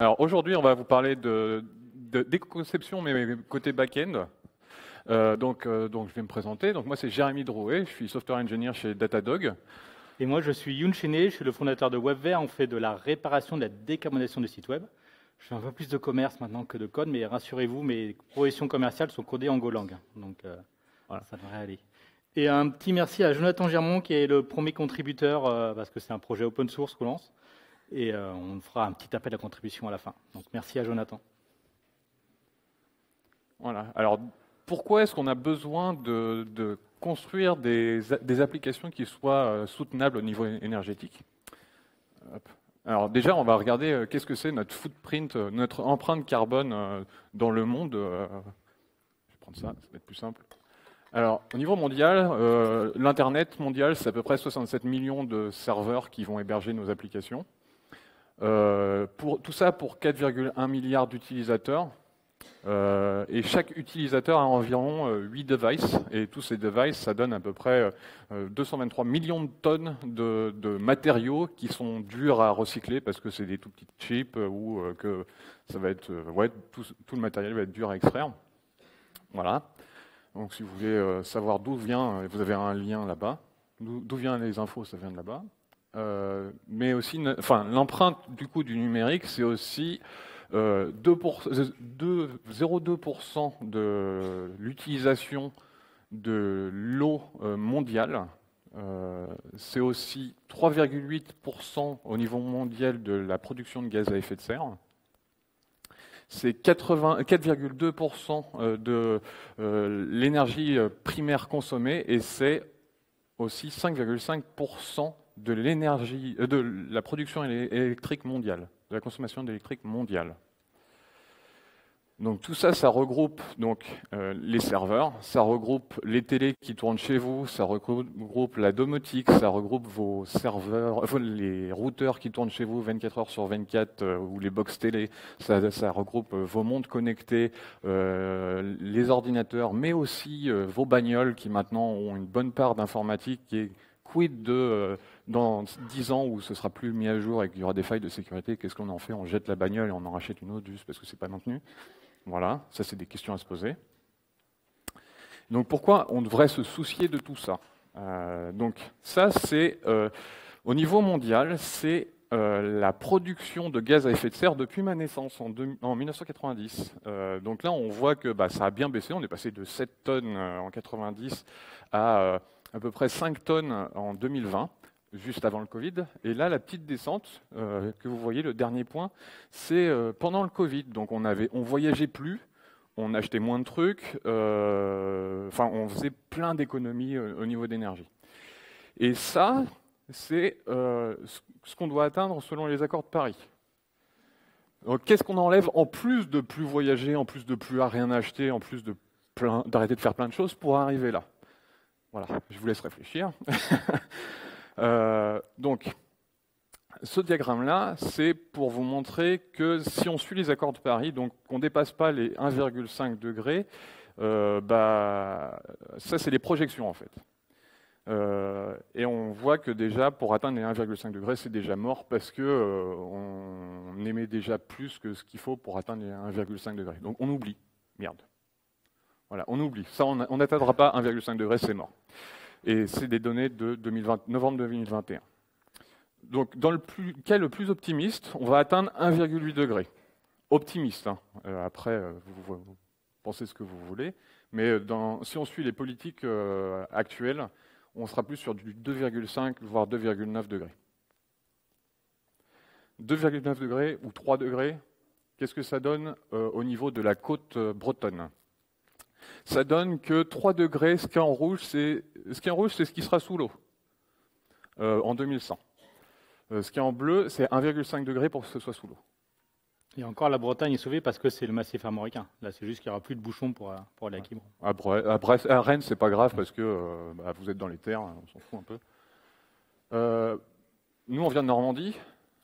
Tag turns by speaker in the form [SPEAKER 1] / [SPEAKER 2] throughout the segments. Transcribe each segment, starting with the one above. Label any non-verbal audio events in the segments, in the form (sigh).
[SPEAKER 1] Alors aujourd'hui, on va vous parler de, d'éco-conception, mais côté back-end. Euh, donc, euh, donc, je vais me présenter. Donc, moi, c'est Jérémy Drouet, je suis software engineer chez Datadog.
[SPEAKER 2] Et moi, je suis Youn Chené, je suis le fondateur de WebVer. On fait de la réparation, de la décarbonisation des sites web. Je fais un peu plus de commerce maintenant que de code, mais rassurez-vous, mes propositions commerciales sont codées en Golang. Donc, euh, voilà, ça devrait aller. Et un petit merci à Jonathan Germont, qui est le premier contributeur, parce que c'est un projet open source qu'on lance. Et on fera un petit appel à contribution à la fin. Donc, merci à Jonathan.
[SPEAKER 1] Voilà. Alors, pourquoi est-ce qu'on a besoin de, construire des, applications qui soient euh, soutenables au niveau énergétique? Alors déjà, on va regarder euh, qu'est-ce que c'est notre footprint, euh, notre empreinte carbone dans le monde. Je vais prendre ça, ça va être plus simple. Alors, au niveau mondial, l'Internet mondial, c'est à peu près 67 millions de serveurs qui vont héberger nos applications. Pour, tout ça pour 4,1 milliards d'utilisateurs. Euh, et chaque utilisateur a environ 8 euh, devices, et tous ces devices, ça donne à peu près 223 euh, millions de tonnes de, matériaux qui sont durs à recycler parce que c'est des tout petits chips ou que ça va être, ouais, tout, le matériel va être dur à extraire. Voilà. Donc si vous voulez savoir d'où vient, vous avez un lien là-bas. D'où viennent les infos, ça vient de là-bas. Mais aussi, enfin, l'empreinte du coup du numérique, c'est aussi 0,2% euh, de l'utilisation de l'eau euh, mondiale. Euh, c'est aussi 3,8% au niveau mondial de la production de gaz à effet de serre. C'est 4,2% de l'énergie primaire consommée et c'est aussi 5,5% de l'énergie de la production électrique mondiale de la consommation d'électrique mondiale. Donc tout ça, ça regroupe donc euh, les serveurs, ça regroupe les télés qui tournent chez vous, ça regroupe la domotique, ça regroupe vos serveurs, les routeurs qui tournent chez vous 24 heures sur 24 euh, ou les box télé, ça, ça regroupe euh, vos montres connectées, les ordinateurs, mais aussi vos bagnoles qui maintenant ont une bonne part d'informatique qui est quid de dans 10 ans où ce sera plus mis à jour et qu'il y aura des failles de sécurité, qu'est-ce qu'on en fait? On jette la bagnole et on en rachète une autre juste parce que c'est pas maintenu. Voilà, ça c'est des questions à se poser. Donc pourquoi on devrait se soucier de tout ça? Euh, Donc ça c'est euh, au niveau mondial, c'est euh, la production de gaz à effet de serre depuis ma naissance en, en 1990. donc là on voit que bah, ça a bien baissé, on est passé de 7 tonnes en 90 à à peu près 5 tonnes en 2020 juste avant le Covid. Et là, la petite descente euh, que vous voyez, le dernier point, c'est euh, pendant le Covid. Donc on avait, voyageait plus, on achetait moins de trucs, euh, on faisait plein d'économies au niveau d'énergie. Et ça, c'est ce qu'on doit atteindre selon les accords de Paris. Qu'est-ce qu'on enlève en plus de plus voyager, en plus de plus à rien acheter, en plus de d'arrêter de faire plein de choses pour arriver là? Voilà, je vous laisse réfléchir. (laughs) Euh, donc, ce diagramme-là, c'est pour vous montrer que si on suit les accords de Paris, donc qu'on ne dépasse pas les 1,5 degrés, euh, bah, ça c'est les projections en fait. Euh, et on voit que déjà pour atteindre les 1,5 degrés, c'est déjà mort parce que on émet déjà plus que ce qu'il faut pour atteindre les 1,5 degrés. Donc on oublie, merde. Voilà, on oublie. Ça, on n'atteindra pas 1,5 degrés, c'est mort. Et c'est des données de novembre 2021. Donc, dans le cas le plus optimiste, on va atteindre 1,8 degré. Optimiste. Hein. Euh, après, euh, vous, pensez ce que vous voulez. Mais euh, si on suit les politiques actuelles, on sera plus sur du 2,5 voire 2,9 degrés. 2,9 degrés ou 3 degrés, qu'est-ce que ça donne au niveau de la côte bretonne? Ça donne que 3 degrés, ce qui est en rouge, c'est ce qui est en rouge, c'est ce qui sera sous l'eau euh, en 2100. Euh, ce qui est en bleu, c'est 1,5 degré pour que ce soit sous l'eau.
[SPEAKER 2] Et encore, la Bretagne est sauvée parce que c'est le massif armoricain. Là, c'est juste qu'il n'y aura plus de bouchons pour, euh, pour aller à Quiberon.
[SPEAKER 1] À, Brest, à Rennes, c'est pas grave parce que bah, vous êtes dans les terres, on s'en fout un peu. nous, on vient de Normandie.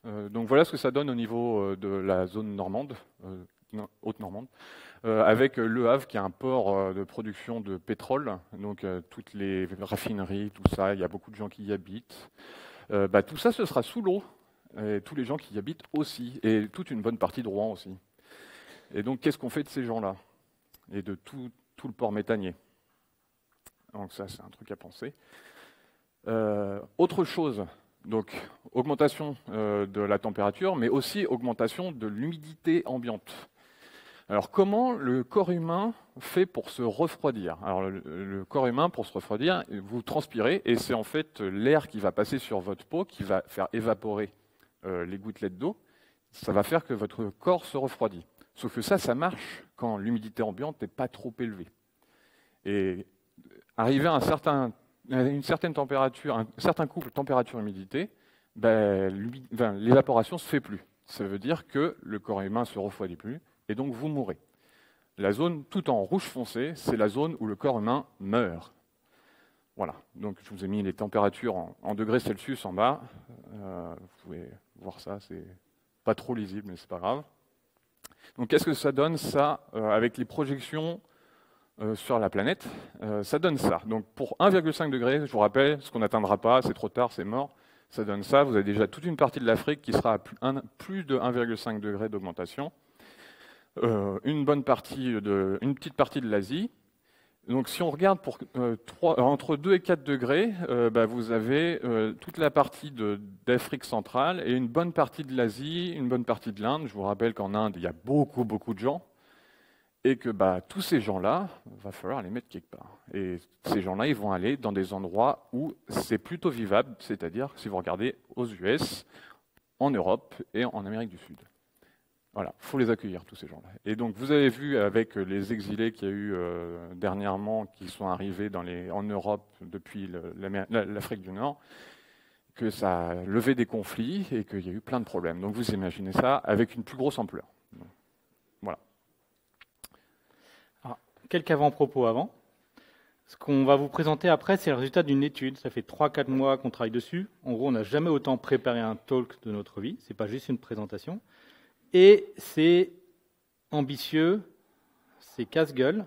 [SPEAKER 1] donc voilà ce que ça donne au niveau de la zone normande, haute normande. Euh, avec Le Havre qui est un port euh, de production de pétrole, donc euh, toutes les raffineries, tout ça, il y a beaucoup de gens qui y habitent. Bah, tout ça, ce sera sous l'eau. et tous les gens qui y habitent aussi, et toute une bonne partie de Rouen aussi. Et donc, qu'est-ce qu'on fait de ces gens-là? Et de tout, le port méthanier Donc ça, c'est un truc à penser. Euh, autre chose, donc augmentation euh, de la température, mais aussi augmentation de l'humidité ambiante. Alors comment le corps humain fait pour se refroidir? Alors le, corps humain, pour se refroidir, vous transpirez et c'est en fait l'air qui va passer sur votre peau qui va faire évaporer euh, les gouttelettes d'eau. Ça va faire que votre corps se refroidit. Sauf que ça, ça marche quand l'humidité ambiante n'est pas trop élevée. Et arriver à un certain, une certaine température, un certain couple température-humidité, ben, l'évaporation ne se fait plus. Ça veut dire que le corps humain se refroidit plus et donc vous mourrez. La zone tout en rouge foncé, c'est la zone où le corps humain meurt. Voilà, donc je vous ai mis les températures en, degrés Celsius en bas. Euh, vous pouvez voir ça, c'est pas trop lisible, mais c'est pas grave. Donc qu'est-ce que ça donne ça euh, avec les projections euh, sur la planète? Ça donne ça. Donc pour 1,5 degré, je vous rappelle, ce qu'on n'atteindra pas, c'est trop tard, c'est mort. Ça donne ça. Vous avez déjà toute une partie de l'Afrique qui sera à plus de 1,5 degré d'augmentation. Euh, une bonne partie une petite partie de l'Asie. Donc si on regarde pour euh, entre 2 et 4 degrés, euh, bah, vous avez toute la partie d'Afrique centrale et une bonne partie de l'Asie, une bonne partie de l'Inde. Je vous rappelle qu'en Inde, il y a beaucoup, beaucoup de gens et que bah, tous ces gens-là, va falloir les mettre quelque part. Et ces gens-là, ils vont aller dans des endroits où c'est plutôt vivable, c'est-à-dire si vous regardez aux US, en Europe et en Amérique du Sud. Voilà, il faut les accueillir, tous ces gens-là. Et donc, vous avez vu avec les exilés qu'il y a eu euh, dernièrement, qui sont arrivés en Europe depuis l'Afrique du Nord, que ça a levé des conflits et qu'il y a eu plein de problèmes. Donc, vous imaginez ça avec une plus grosse ampleur. Voilà.
[SPEAKER 2] quelques avant-propos avant. Ce qu'on va vous présenter après, c'est le résultat d'une étude. Ça fait 3-4 mois qu'on travaille dessus. En gros, on n'a jamais autant préparé un talk de notre vie. Ce n'est pas juste une présentation. Et c'est ambitieux, c'est casse-gueule,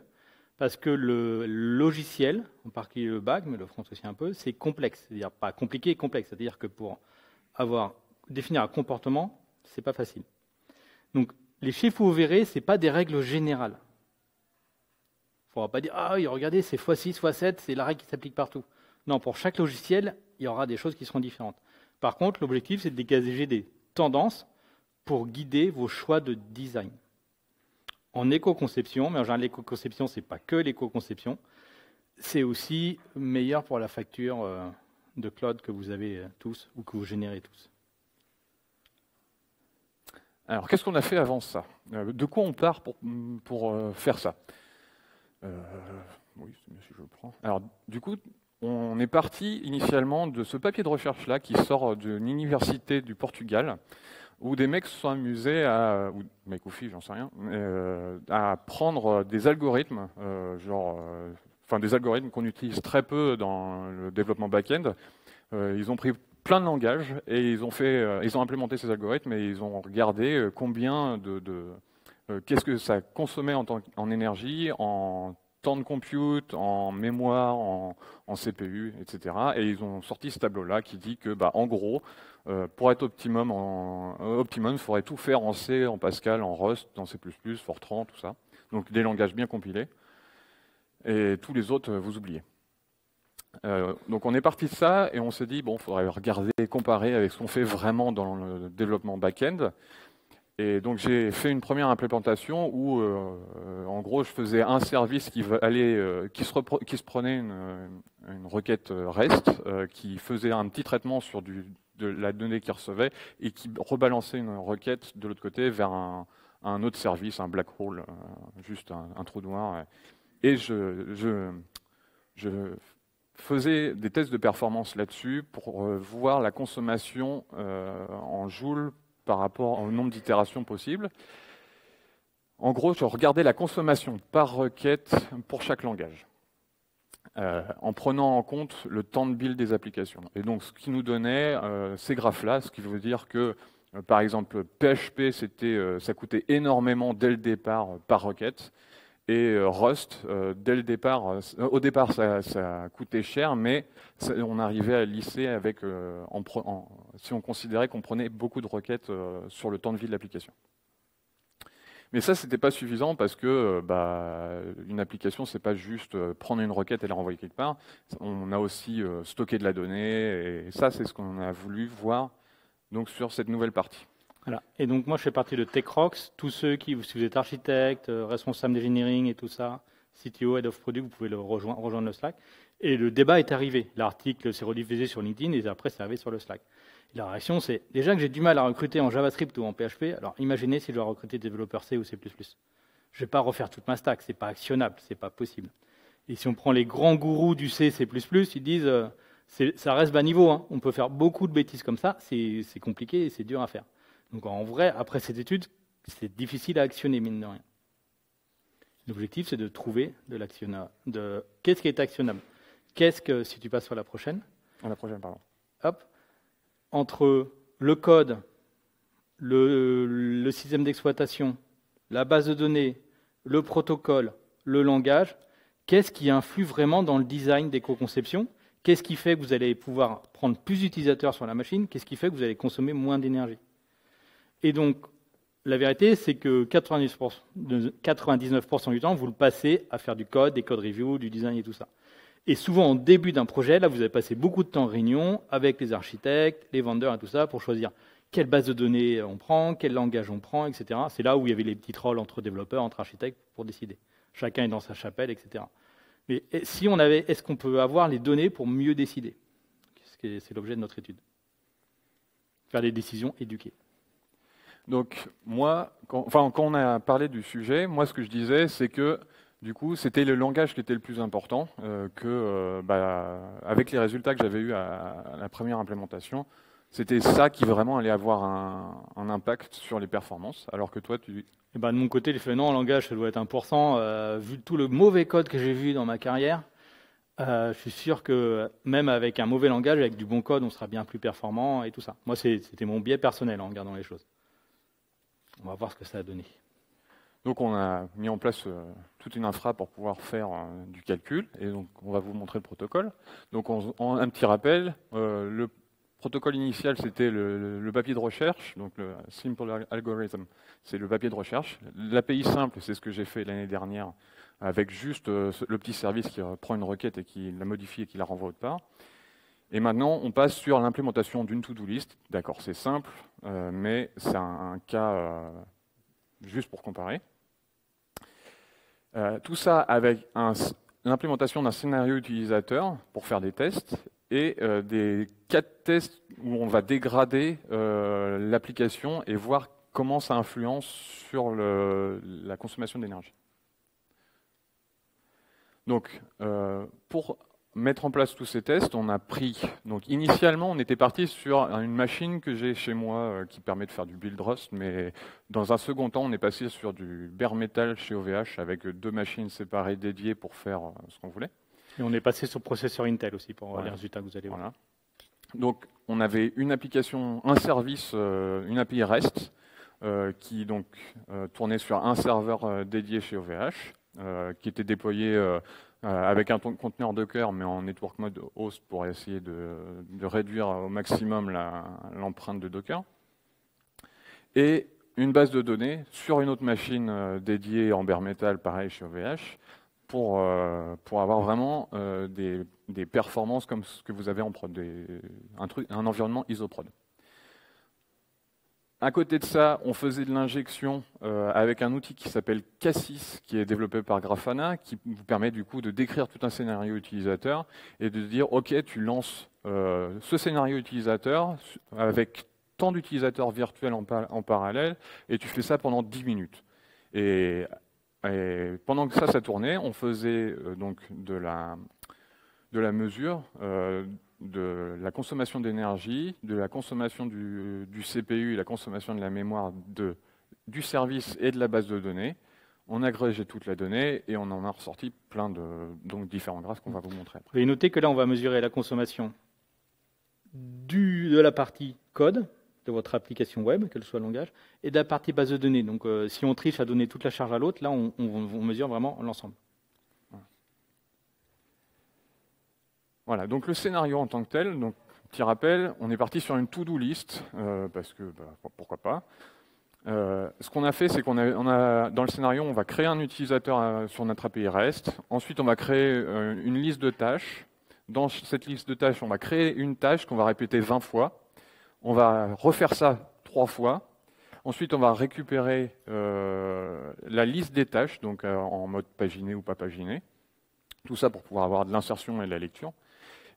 [SPEAKER 2] parce que le logiciel, en particulier le BAG, mais le front aussi un peu, c'est complexe. C'est-à-dire pas compliqué, complexe. C'est-à-dire que pour avoir, définir un comportement, c'est pas facile. Donc, les chiffres vous verrez, ce pas des règles générales. Il ne faudra pas dire, ah oui, regardez, c'est x6, x7, c'est la règle qui s'applique partout. Non, pour chaque logiciel, il y aura des choses qui seront différentes. Par contre, l'objectif, c'est de dégager des tendances pour guider vos choix de design. En éco-conception, mais en général, l'éco-conception, ce n'est pas que l'éco-conception, c'est aussi meilleur pour la facture euh, de cloud que vous avez euh, tous ou que vous générez tous.
[SPEAKER 1] Alors, qu'est-ce qu'on a fait avant ça? Euh, De quoi on part pour, pour faire ça? Oui, si je le prends. Alors, du coup, on est parti initialement de ce papier de recherche-là qui sort d'une université du Portugal, où des mecs se sont amusés à, mecs ou filles, j'en sais rien, euh, à prendre des algorithmes, euh, genre, euh, enfin des algorithmes qu'on utilise très peu dans le développement back-end. ils ont pris plein de langages et ils ont fait, ils ont implémenté ces algorithmes et ils ont regardé combien de, qu'est-ce que ça consommait en, en énergie, en temps de compute, en mémoire, en, CPU, etc. Et ils ont sorti ce tableau-là qui dit que, bah, en gros, euh, pour être optimum, en, euh, optimum, il faudrait tout faire en C, en Pascal, en Rust, dans C++, Fortran, tout ça. Donc des langages bien compilés. Et tous les autres, vous oubliez. Euh, donc on est parti de ça et on s'est dit, bon, il faudrait regarder comparer avec ce qu'on fait vraiment dans le développement back-end. Et donc j'ai fait une première implémentation où, en gros, je faisais un service qui, allait, se, qui se prenait une, requête REST, qui faisait un petit traitement sur de la donnée qu'il recevait et qui rebalançait une requête de l'autre côté vers un, autre service, un black hole, euh, juste un, trou noir. Et je, faisais des tests de performance là-dessus pour euh, voir la consommation euh, en joules par rapport au nombre d'itérations possibles. En gros, je regardais la consommation par requête pour chaque langage. Euh, en prenant en compte le temps de build des applications. Et donc, ce qui nous donnait euh, ces graphes-là, ce qui veut dire que, euh, par exemple, PHP, ça coûtait énormément dès le départ par requête, Et Rust, dès le départ, au départ, ça, coûtait cher, mais on arrivait à lisser avec, si on considérait qu'on prenait beaucoup de requêtes sur le temps de vie de l'application. Mais ça, c'était pas suffisant parce que euh, bah, une application, c'est pas juste euh, prendre une requête et la renvoyer quelque part. On a aussi euh, stocké de la donnée et ça, c'est ce qu'on a voulu voir donc sur cette nouvelle partie.
[SPEAKER 2] Voilà. Et donc moi, je fais partie de TechRox. Tous ceux qui, si vous êtes architecte, responsable d'engineering et tout ça, CTO, Head of Product, vous pouvez rejoindre, le Slack. Et le débat est arrivé. L'article s'est rediffusé sur LinkedIn et après, c'est arrivé sur le Slack. La réaction, c'est déjà que j'ai du mal à recruter en JavaScript ou en PHP. Alors imaginez si je dois recruter des développeurs C ou C++. Je ne vais pas refaire toute ma stack, c'est pas actionnable, c'est pas possible. Et si on prend les grands gourous du C, C++, ils disent euh, ça reste bas niveau. Hein. On peut faire beaucoup de bêtises comme ça, c'est compliqué et c'est dur à faire. Donc en vrai, après cette étude, c'est difficile à actionner, mine de rien. L'objectif, c'est de trouver de l'actionnable. De... Qu'est-ce qui est actionnable Qu'est-ce que, si tu passes sur la prochaine?
[SPEAKER 1] À la prochaine, pardon.
[SPEAKER 2] Hop entre le code, le, système d'exploitation, la base de données, le protocole, le langage, qu'est-ce qui influe vraiment dans le design d'éco-conception? Qu'est-ce qui fait que vous allez pouvoir prendre plus d'utilisateurs sur la machine? Qu'est-ce qui fait que vous allez consommer moins d'énergie? Et donc, la vérité, c'est que 99%, du temps, vous le passez à faire du code, des code reviews, du design et tout ça. Et souvent, en début d'un projet, là, vous avez passé beaucoup de temps en réunion avec les architectes, les vendeurs et tout ça pour choisir quelle base de données on prend, quel langage on prend, etc. C'est là où il y avait les petits trolls entre développeurs, entre architectes pour décider. Chacun est dans sa chapelle, etc. Mais si on avait, est-ce qu'on peut avoir les données pour mieux décider? C'est l'objet de notre étude. Faire des décisions éduquées.
[SPEAKER 1] Donc, moi, enfin, quand on a parlé du sujet, moi, ce que je disais, c'est que du coup, c'était le langage qui était le plus important, euh, que euh, bah, avec les résultats que j'avais eus à, la première implémentation, c'était ça qui vraiment allait avoir un, impact sur les performances, alors que toi, tu...
[SPEAKER 2] Eh ben, de mon côté, j'ai fait non, langage, ça doit être important. Euh, vu tout le mauvais code que j'ai vu dans ma carrière, je suis sûr que même avec un mauvais langage, avec du bon code, on sera bien plus performant et tout ça. Moi, c'était mon biais personnel en regardant les choses. On va voir ce que ça a donné.
[SPEAKER 1] Donc on a mis en place euh, toute une infra pour pouvoir faire euh, du calcul, et donc on va vous montrer le protocole. Donc un petit rappel, euh, le protocole initial c'était le, papier de recherche, donc le Simple Algorithm, c'est le papier de recherche. L'API simple, c'est ce que j'ai fait l'année dernière, avec juste le petit service qui prend une requête et qui la modifie et qui la renvoie autre part. Et maintenant, on passe sur l'implémentation d'une to-do list. D'accord, c'est simple, mais c'est un, cas juste pour comparer. Euh, tout ça avec l'implémentation d'un scénario utilisateur pour faire des tests et euh, des quatre tests où on va dégrader euh, l'application et voir comment ça influence sur la consommation d'énergie. Donc, pour mettre en place tous ces tests, on a pris. Donc, initialement, on était parti sur une machine que j'ai chez moi euh, qui permet de faire du build Rust, mais dans un second temps, on est passé sur du bare metal chez OVH avec deux machines séparées dédiées pour faire euh, ce qu'on voulait.
[SPEAKER 2] Et on est passé sur processeur Intel aussi pour les résultats que vous allez voir.
[SPEAKER 1] Donc, on avait une application, un service, euh, une API REST qui donc tournait sur un serveur dédié chez OVH, qui était déployé avec un conteneur Docker, mais en network mode host pour essayer de, réduire au maximum l'empreinte de Docker. Et une base de données sur une autre machine euh, dédiée en bare metal, pareil chez OVH, pour, euh, pour avoir vraiment des, performances comme ce que vous avez en prod, un, un environnement isoprod. À côté de ça, on faisait de l'injection euh, avec un outil qui s'appelle Cassis, qui est développé par Grafana, qui vous permet du coup de décrire tout un scénario utilisateur et de dire OK, tu lances euh, ce scénario utilisateur avec tant d'utilisateurs virtuels en, parallèle et tu fais ça pendant 10 minutes. Et, pendant que ça, ça tournait, on faisait euh, donc de la, de la mesure de la consommation d'énergie, de la consommation du, CPU et la consommation de la mémoire du service et de la base de données. On a agrégé toute la donnée et on en a ressorti plein de donc, différents graphes qu'on va vous montrer après.
[SPEAKER 2] Veuillez noter que là, on va mesurer la consommation de la partie code, de votre application web, quel soit le langage, et de la partie base de données. Donc euh, si on triche à donner toute la charge à l'autre, là on, mesure vraiment l'ensemble.
[SPEAKER 1] Voilà, donc le scénario en tant que tel, donc petit rappel, on est parti sur une to-do list, euh, parce que bah, pourquoi pas. Euh, ce qu'on a fait, c'est qu'on a, dans le scénario, on va créer un utilisateur sur notre API REST. Ensuite, on va créer une liste de tâches. Dans cette liste de tâches, on va créer une tâche qu'on va répéter 20 fois. On va refaire ça trois fois. Ensuite, on va récupérer euh, la liste des tâches, donc euh, en mode paginé ou pas paginé. Tout ça pour pouvoir avoir de l'insertion et de la lecture.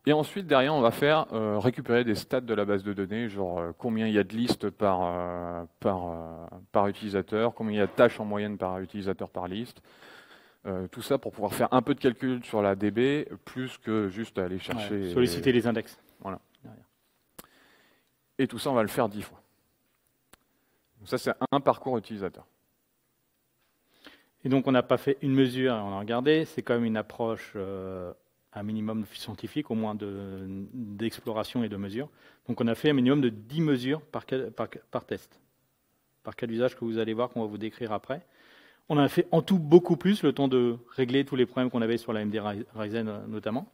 [SPEAKER 1] Et ensuite, derrière, on va faire euh, récupérer des stats de la base de données, genre combien il y a de listes par, par, par utilisateur, combien il y a de tâches en moyenne par utilisateur par liste. tout ça pour pouvoir faire un peu de calcul sur la DB, plus que juste aller chercher...
[SPEAKER 2] solliciter les index.
[SPEAKER 1] Voilà. Et tout ça, on va le faire dix fois. Donc ça, c'est un parcours utilisateur.
[SPEAKER 2] Et donc, on n'a pas fait une mesure, on a regardé. C'est quand même une approche, euh, un minimum scientifique, au moins d'exploration et de mesure. Donc, on a fait un minimum de 10 mesures par, test, par cas d'usage que vous allez voir, qu'on va vous décrire après. On a fait en tout beaucoup plus, le temps de régler tous les problèmes qu'on avait sur la MD Ryzen euh, notamment.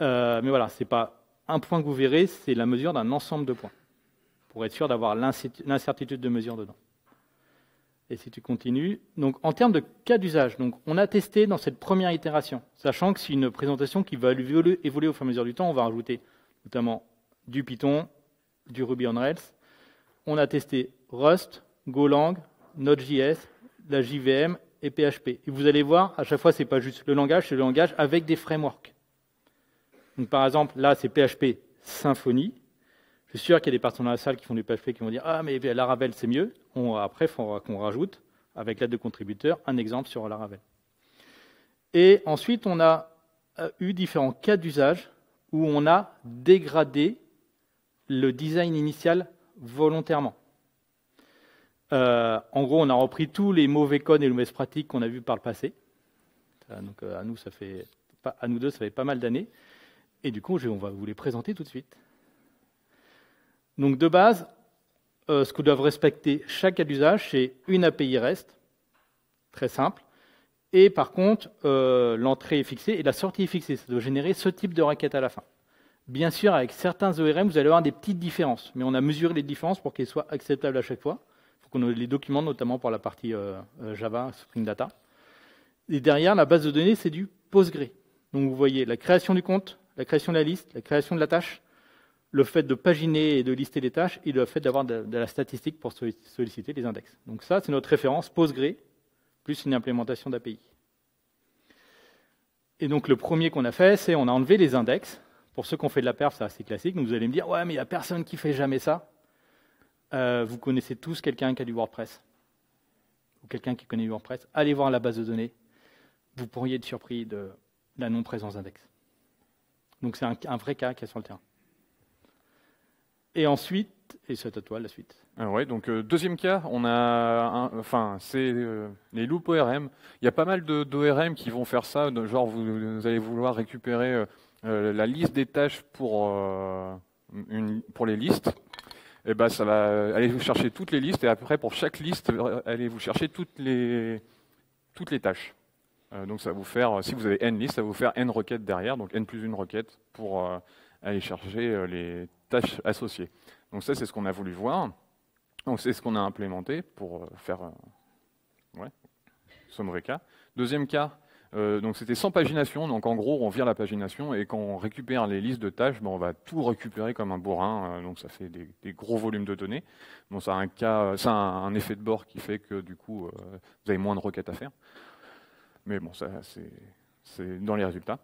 [SPEAKER 2] Euh, mais voilà, ce n'est pas un point que vous verrez, c'est la mesure d'un ensemble de points pour être sûr d'avoir l'incertitude de mesure dedans. Et si tu continues, donc en termes de cas d'usage, donc on a testé dans cette première itération, sachant que c'est une présentation qui va évoluer, au fur et à mesure du temps, on va rajouter notamment du Python, du Ruby on Rails. On a testé Rust, Golang, Node.js, la JVM et PHP. Et vous allez voir, à chaque fois, ce n'est pas juste le langage, c'est le langage avec des frameworks. Donc, par exemple, là, c'est PHP Symfony. Je suis sûr qu'il y a des personnes dans la salle qui font du PHP qui vont dire Ah, mais Laravel, c'est mieux. après, il faudra qu'on rajoute, avec l'aide de contributeurs, un exemple sur Laravel. Et ensuite, on a euh, eu différents cas d'usage où on a dégradé le design initial volontairement. Euh, en gros, on a repris tous les mauvais codes et les mauvaises pratiques qu'on a vues par le passé. Euh, donc, à nous, deux, ça fait pas mal d'années. Et du coup, on va vous les présenter tout de suite. Donc de base, euh, ce que doivent respecter chaque cas d'usage, c'est une API REST, très simple, et par contre, euh, l'entrée est fixée et la sortie est fixée. Ça doit générer ce type de requête à la fin. Bien sûr, avec certains ORM, vous allez avoir des petites différences, mais on a mesuré les différences pour qu'elles soient acceptables à chaque fois. Il faut qu'on les documents, notamment pour la partie euh, Java, Spring Data. Et derrière, la base de données, c'est du Postgre. Donc vous voyez la création du compte, la création de la liste, la création de la tâche, le fait de paginer et de lister les tâches et le fait d'avoir de, la statistique pour solliciter les index. Donc ça, c'est notre référence Postgre plus une implémentation d'API. Et donc le premier qu'on a fait, c'est on a enlevé les index. Pour ceux qui ont fait de la perf, c'est assez classique. Donc vous allez me dire, ouais, mais il n'y a personne qui fait jamais ça. Euh, vous connaissez tous quelqu'un qui a du WordPress ou quelqu'un qui connaît du WordPress. Allez voir la base de données. Vous pourriez être surpris de la non-présence d'index. Donc c'est un, vrai cas qui est sur le terrain. Et ensuite, et c'est à toi la suite.
[SPEAKER 1] Ah ouais, donc euh, deuxième cas, on a, enfin, c'est euh, les loops ORM. Il y a pas mal d'ORM qui vont faire ça, genre vous, allez vouloir récupérer euh, la liste des tâches pour, pour les listes. Et eh ben ça va aller vous chercher toutes les listes et après pour chaque liste, allez vous chercher toutes les toutes les tâches. donc ça va vous faire, si vous avez n listes, ça va vous faire n requêtes derrière, donc n plus une requête pour aller chercher les tâches associées. Donc ça, c'est ce qu'on a voulu voir. Donc c'est ce qu'on a implémenté pour euh, faire euh, ouais, ce mauvais cas. Deuxième cas, euh, donc c'était sans pagination. Donc en gros, on vire la pagination et quand on récupère les listes de tâches, ben, on va tout récupérer comme un bourrin. donc ça fait des, gros volumes de données. Bon, ça a un cas, ça a un, effet de bord qui fait que du coup, vous avez moins de requêtes à faire. Mais bon, ça c'est dans les résultats.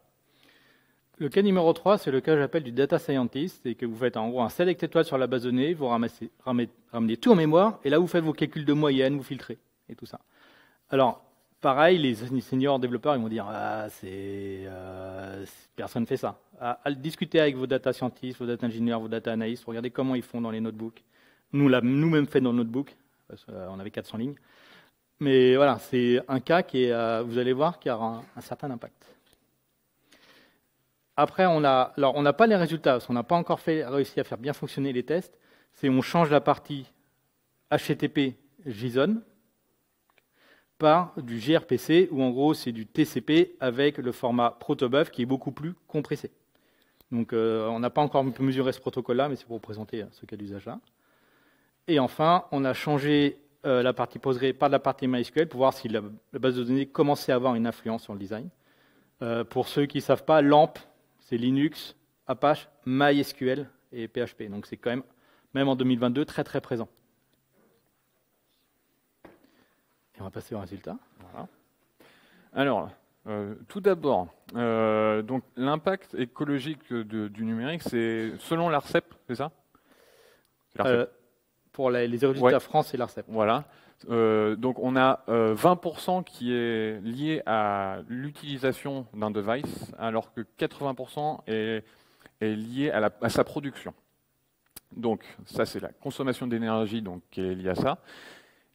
[SPEAKER 2] Le cas numéro 3, c'est le cas que j'appelle du data scientist, c'est que vous faites en gros un select étoile sur la base de vous ramenez, tout en mémoire, et là vous faites vos calculs de moyenne, vous filtrez, et tout ça. Alors, pareil, les seniors développeurs, ils vont dire, ah, c'est, euh, personne ne fait ça. À, discuter avec vos data scientists, vos data engineers, vos data analysts, regardez comment ils font dans les notebooks. Nous, l'a nous-mêmes fait dans le notebook, parce on avait 400 lignes. Mais voilà, c'est un cas qui euh, vous allez voir, qui aura un certain impact. Après, on n'a pas les résultats, parce qu'on n'a pas encore réussi à faire bien fonctionner les tests. c'est on change la partie HTTP JSON par du gRPC, où en gros c'est du TCP avec le format protobuf qui est beaucoup plus compressé. Donc euh, on n'a pas encore mesuré ce protocole-là, mais c'est pour vous présenter ce cas d'usage-là. Et enfin, on a changé euh, la partie Postgre par la partie MySQL pour voir si la, base de données commençait à avoir une influence sur le design. Euh, pour ceux qui ne savent pas, LAMP, c'est Linux, Apache, MySQL et PHP. Donc c'est quand même, même en 2022, très très présent. Et on va passer au résultat.
[SPEAKER 1] Alors, euh, tout d'abord, donc l'impact écologique du numérique, c'est selon l'ARCEP, c'est ça?
[SPEAKER 2] Pour les, les résultats France et l'ARCEP.
[SPEAKER 1] Voilà. Euh, donc on a 20% euh, qui est lié à l'utilisation d'un device, alors que 80% est, lié à, sa production. Donc ça c'est la consommation d'énergie donc qui est liée à ça.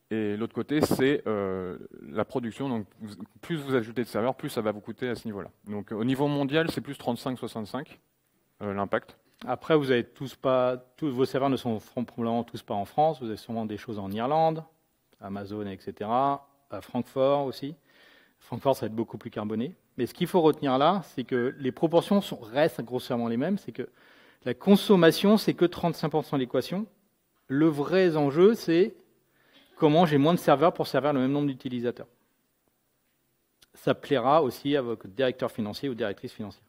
[SPEAKER 1] Et l'autre côté c'est euh, la production. Donc plus vous ajoutez de serveurs, plus ça va vous coûter à ce niveau-là. Donc au niveau mondial c'est plus 35-65 l'impact.
[SPEAKER 2] Après, tous vos serveurs ne sont probablement tous pas en France. Vous avez sûrement des choses en Irlande, Amazon, etc. À Francfort aussi. Francfort, ça va être beaucoup plus carboné. Mais ce qu'il faut retenir là, c'est que les proportions restent grossièrement les mêmes. C'est que la consommation, c'est que 35% de l'équation. Le vrai enjeu, c'est comment j'ai moins de serveurs pour servir le même nombre d'utilisateurs. Ça plaira aussi à votre directeur financier ou directrice financière.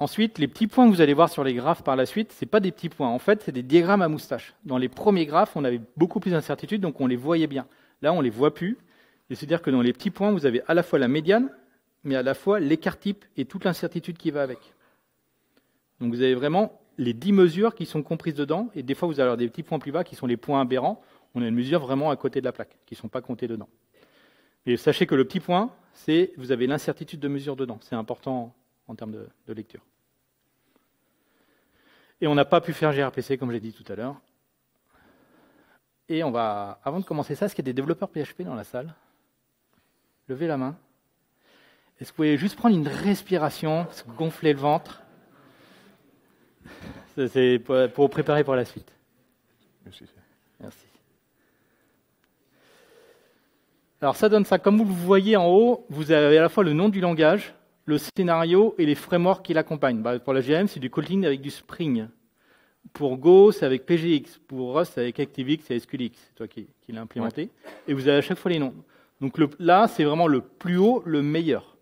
[SPEAKER 2] Ensuite, les petits points que vous allez voir sur les graphes par la suite, ce pas des petits points. En fait, c'est des diagrammes à moustache. Dans les premiers graphes, on avait beaucoup plus d'incertitudes, donc on les voyait bien. Là, on ne les voit plus. Et c'est-à-dire que dans les petits points, vous avez à la fois la médiane, mais à la fois l'écart type et toute l'incertitude qui va avec. Donc vous avez vraiment les 10 mesures qui sont comprises dedans, et des fois vous allez avoir des petits points plus bas qui sont les points aberrants. On a une mesure vraiment à côté de la plaque, qui ne sont pas comptés dedans. Et sachez que le petit point, c'est vous avez l'incertitude de mesure dedans. C'est important en termes de, lecture. Et on n'a pas pu faire gRPC, comme j'ai dit tout à l'heure. Et on va, avant de commencer ça, est-ce qu'il y a des développeurs PHP dans la salle? Levez la main. Est-ce que vous pouvez juste prendre une respiration, se gonfler le ventre? C'est pour, pour préparer pour la suite. Merci. Merci. Alors ça donne ça. Comme vous le voyez en haut, vous avez à la fois le nom du langage, le scénario et les frameworks qui l'accompagnent. Bah, pour la GM, c'est du Kotlin avec du Spring. Pour Go, c'est avec PGX. Pour Rust, c'est avec ActiveX et SQLX. C'est toi qui, l'as implémenté. Et vous avez à chaque fois les noms. Donc là, c'est vraiment le plus haut, le meilleur.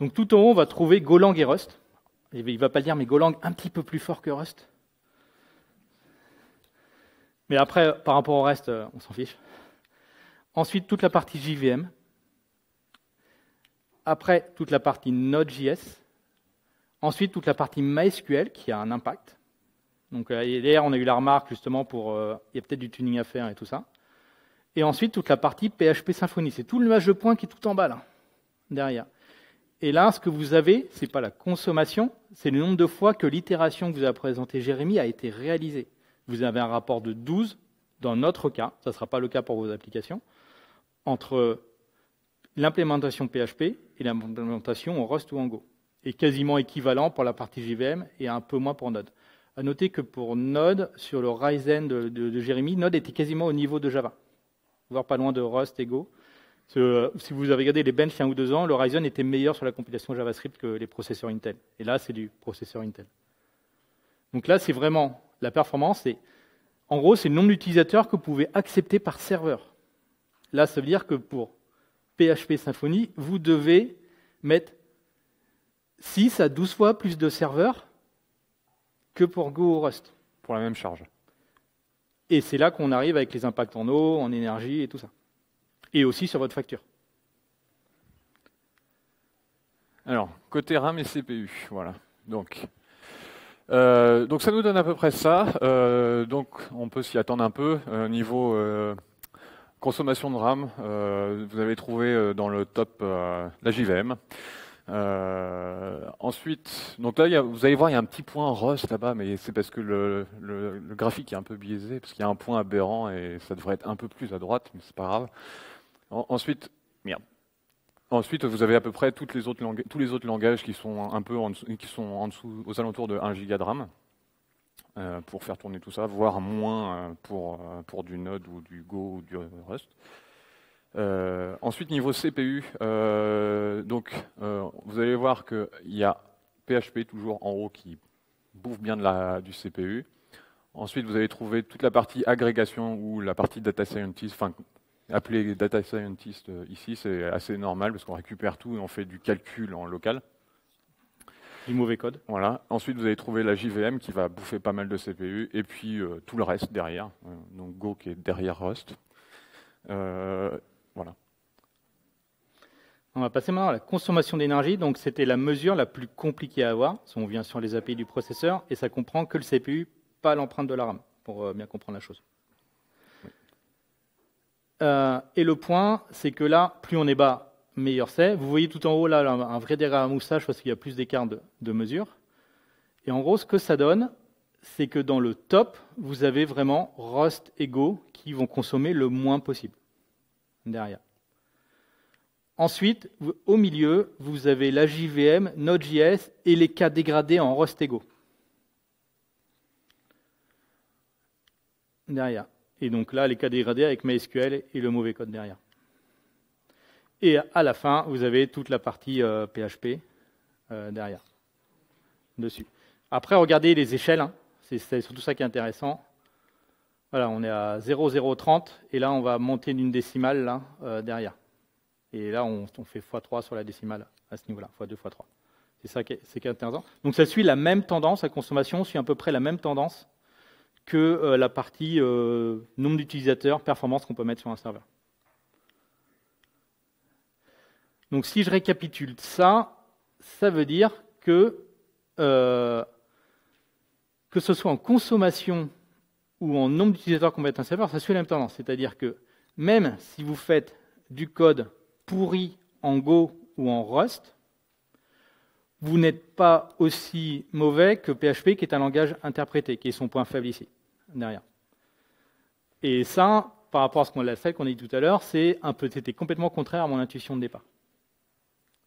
[SPEAKER 2] Donc tout en haut, on va trouver Golang et Rust. Il ne va pas le dire, mais Golang un petit peu plus fort que Rust. Mais après, par rapport au reste, euh, on s'en fiche. Ensuite, toute la partie JVM, après, toute la partie Node.js. Ensuite, toute la partie MySQL qui a un impact. Donc, euh, hier, on a eu la remarque justement pour. Euh, il y a peut-être du tuning à faire et tout ça. Et ensuite, toute la partie PHP Symfony. C'est tout le nuage de points qui est tout en bas, là, derrière. Et là, ce que vous avez, ce n'est pas la consommation, c'est le nombre de fois que l'itération que vous a présentée Jérémy a été réalisée. Vous avez un rapport de 12, dans notre cas, ça ne sera pas le cas pour vos applications, entre l'implémentation PHP et l'implémentation en Rust ou en Go. est quasiment équivalent pour la partie JVM et un peu moins pour Node. À noter que pour Node, sur le Ryzen de, Jérémy, Node était quasiment au niveau de Java, voire pas loin de Rust et Go. Si vous avez regardé les benches il y a un ou deux ans, le Ryzen était meilleur sur la compilation JavaScript que les processeurs Intel. Et là, c'est du processeur Intel. Donc là, c'est vraiment la performance. en gros, c'est le nombre d'utilisateurs que vous pouvez accepter par serveur. Là, ça veut dire que pour PHP Symfony, vous devez mettre 6 à 12 fois plus de serveurs que pour Go ou Rust.
[SPEAKER 1] Pour la même charge.
[SPEAKER 2] Et c'est là qu'on arrive avec les impacts en eau, en énergie et tout ça. Et aussi sur votre facture.
[SPEAKER 1] Alors, côté RAM et CPU, voilà. Donc, euh, donc ça nous donne à peu près ça. Euh, donc on peut s'y attendre un peu. Euh, niveau Consommation de RAM, euh, vous avez trouvé euh, dans le top euh, la JVM. ensuite, donc là, vous allez voir, il y a un petit point Rust là-bas, mais c'est parce que le, graphique est un peu biaisé, parce qu'il y a un point aberrant et ça devrait être un peu plus à droite, mais c'est pas grave. ensuite. Ensuite, vous avez à peu près toutes les autres tous les autres langages qui sont un peu en qui sont en dessous, aux alentours de 1 giga de RAM pour faire tourner tout ça, voire moins euh, pour, euh, pour du Node ou du Go ou du Rust. ensuite, niveau CPU, donc vous allez voir qu'il y a PHP toujours en haut qui bouffe bien de la, du CPU. Ensuite, vous allez trouver toute la partie agrégation ou la partie data scientist, enfin Appeler data scientist euh, ici, c'est assez normal parce qu'on récupère tout et on fait du calcul en local.
[SPEAKER 2] Du mauvais code.
[SPEAKER 1] Voilà. Ensuite, vous allez trouver la JVM qui va bouffer pas mal de CPU et puis euh, tout le reste derrière. Euh, donc Go qui est derrière Rust. voilà.
[SPEAKER 2] On va passer maintenant à la consommation d'énergie. Donc, c'était la mesure la plus compliquée à avoir. Si on vient sur les API du processeur et ça comprend que le CPU, pas l'empreinte de la RAM, pour bien comprendre la chose. Euh, et le point, c'est que là, plus on est bas, meilleur c'est. Vous voyez tout en haut là un vrai derrière à parce qu'il y a plus d'écart de, de mesure. Et en gros, ce que ça donne, c'est que dans le top, vous avez vraiment Rust et Go qui vont consommer le moins possible derrière. Ensuite, au milieu, vous avez la JVM, Node.js et les cas dégradés en Rust et Go. Derrière. Et donc là, les cas dégradés avec MySQL et le mauvais code derrière. Et à la fin, vous avez toute la partie PHP euh, euh, derrière, dessus. Après, regardez les échelles, hein. c'est surtout ça qui est intéressant. Voilà, on est à 0,030 et là, on va monter d'une décimale là, euh, derrière. Et là, on, fait x3 sur la décimale à ce niveau-là, x2, x3. C'est ça qui est, intéressant. Donc ça suit la même tendance, la consommation suit à peu près la même tendance que la partie nombre d'utilisateurs, performance qu'on peut mettre sur un serveur. Donc si je récapitule ça, ça veut dire que euh, que ce soit en consommation ou en nombre d'utilisateurs qu'on met un serveur, ça suit la même tendance. C'est-à-dire que même si vous faites du code pourri en Go ou en Rust, vous n'êtes pas aussi mauvais que PHP, qui est un langage interprété, qui est son point faible ici, derrière. Et ça, par rapport à ce qu'on a qu'on a dit tout à l'heure, c'est un peu, c'était complètement contraire à mon intuition de départ.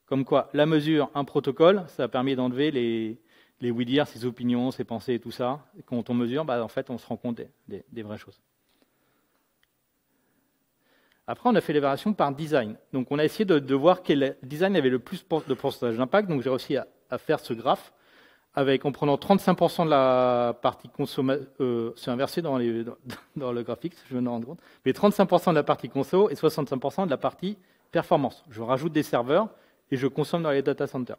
[SPEAKER 2] Comme quoi, la mesure, un protocole, ça a permis d'enlever les, oui-dire, ses opinions, ses pensées tout ça. Quand on mesure, bah, en fait, on se rend compte des, vraies choses. Après, on a fait l'évaluation par design. Donc, on a essayé de, voir quel design avait le plus de pourcentage d'impact. Donc, j'ai réussi à, faire ce graphe avec, en prenant 35% de la partie consommation, euh, c'est inversé dans, (laughs) le graphique, je me compte, mais 35% de la partie conso et 65% de la partie performance. Je rajoute des serveurs et je consomme dans les data centers.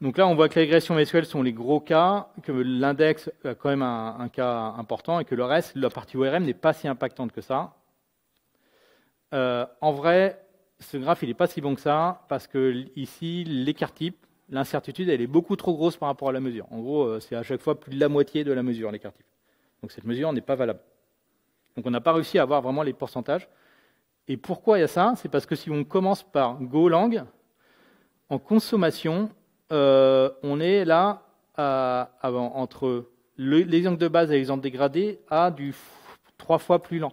[SPEAKER 2] Donc là, on voit que les régressions MySQL sont les gros cas, que l'index a quand même un, un, cas important et que le reste, la partie ORM n'est pas si impactante que ça. Euh, en vrai, ce graphe, il n'est pas si bon que ça, parce que ici, l'écart type, l'incertitude, elle est beaucoup trop grosse par rapport à la mesure. En gros, euh, c'est à chaque fois plus de la moitié de la mesure, l'écart type. Donc cette mesure n'est pas valable. Donc on n'a pas réussi à avoir vraiment les pourcentages. Et pourquoi il y a ça? C'est parce que si on commence par Golang, en consommation, euh, on est là à, entre l'exemple de base et l'exemple dégradé à du trois fois plus lent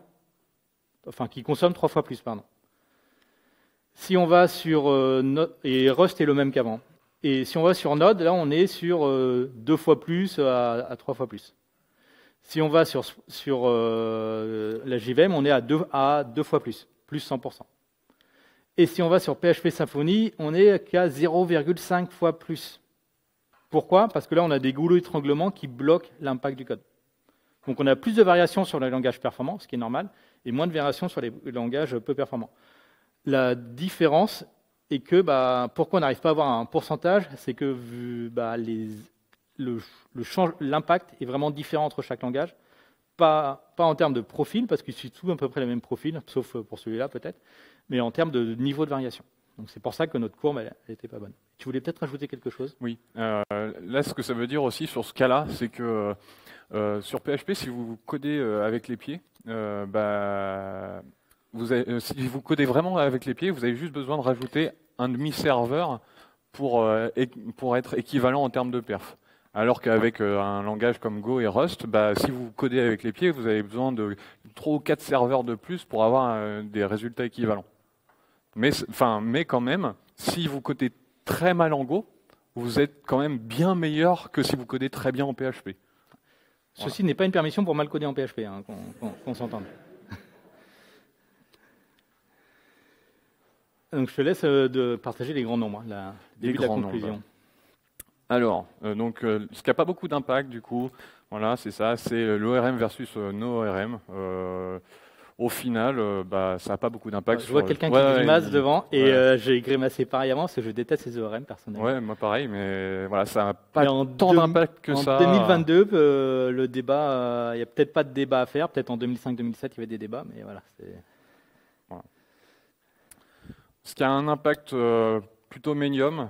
[SPEAKER 2] enfin qui consomme trois fois plus, pardon. Si on va sur euh, et Rust est le même qu'avant. Et si on va sur Node, là on est sur euh, deux fois plus à, trois fois plus. Si on va sur, sur euh, la JVM, on est à deux, à deux fois plus, plus 100%. Et si on va sur PHP Symfony, on est qu'à 0,5 fois plus. Pourquoi? Parce que là, on a des goulots d'étranglement qui bloquent l'impact du code. Donc on a plus de variations sur le langage performant, ce qui est normal, et moins de variations sur les langages peu performants. La différence est que bah, pourquoi on n'arrive pas à avoir un pourcentage, c'est que bah, l'impact est vraiment différent entre chaque langage. Pas, pas en termes de profil, parce qu'ils suivent tous à peu près le même profil, sauf pour celui-là peut-être, mais en termes de niveau de variation. Donc c'est pour ça que notre courbe n'était pas bonne. Tu voulais peut-être ajouter quelque chose?
[SPEAKER 1] Oui. Euh, là, ce que ça veut dire aussi sur ce cas-là, c'est que euh, sur PHP, si vous codez euh, avec les pieds, bah, si vous codez vraiment avec les pieds, vous avez juste besoin de rajouter un demi-serveur pour, pour être équivalent en termes de perf. Alors qu'avec un langage comme Go et Rust, bah, si vous codez avec les pieds, vous avez besoin de 3 ou 4 serveurs de plus pour avoir des résultats équivalents. Mais, enfin, mais quand même, si vous codez très mal en Go, vous êtes quand même bien meilleur que si vous codez très bien en PHP.
[SPEAKER 2] Ceci n'est pas une permission pour mal coder en PHP, hein, qu'on s'entende. Donc je te laisse euh, de partager les grands nombres, la, les grands conclusion.
[SPEAKER 1] Alors, euh, donc, euh, ce qui n'a pas beaucoup d'impact du coup, voilà, c'est ça, c'est l'ORM versus no ORM au final, euh, bah, ça n'a pas beaucoup d'impact.
[SPEAKER 2] Je vois quelqu'un qui grimace devant et euh, j'ai grimacé pareillement parce que je déteste ces ORM personnellement.
[SPEAKER 1] Ouais, moi pareil, mais voilà, ça n'a pas tant d'impact que ça.
[SPEAKER 2] En 2022, euh, le débat, il n'y a peut-être pas de débat à faire. Peut-être en 2005-2007, il y avait des débats, mais voilà.
[SPEAKER 1] Ce qui a un impact plutôt médium,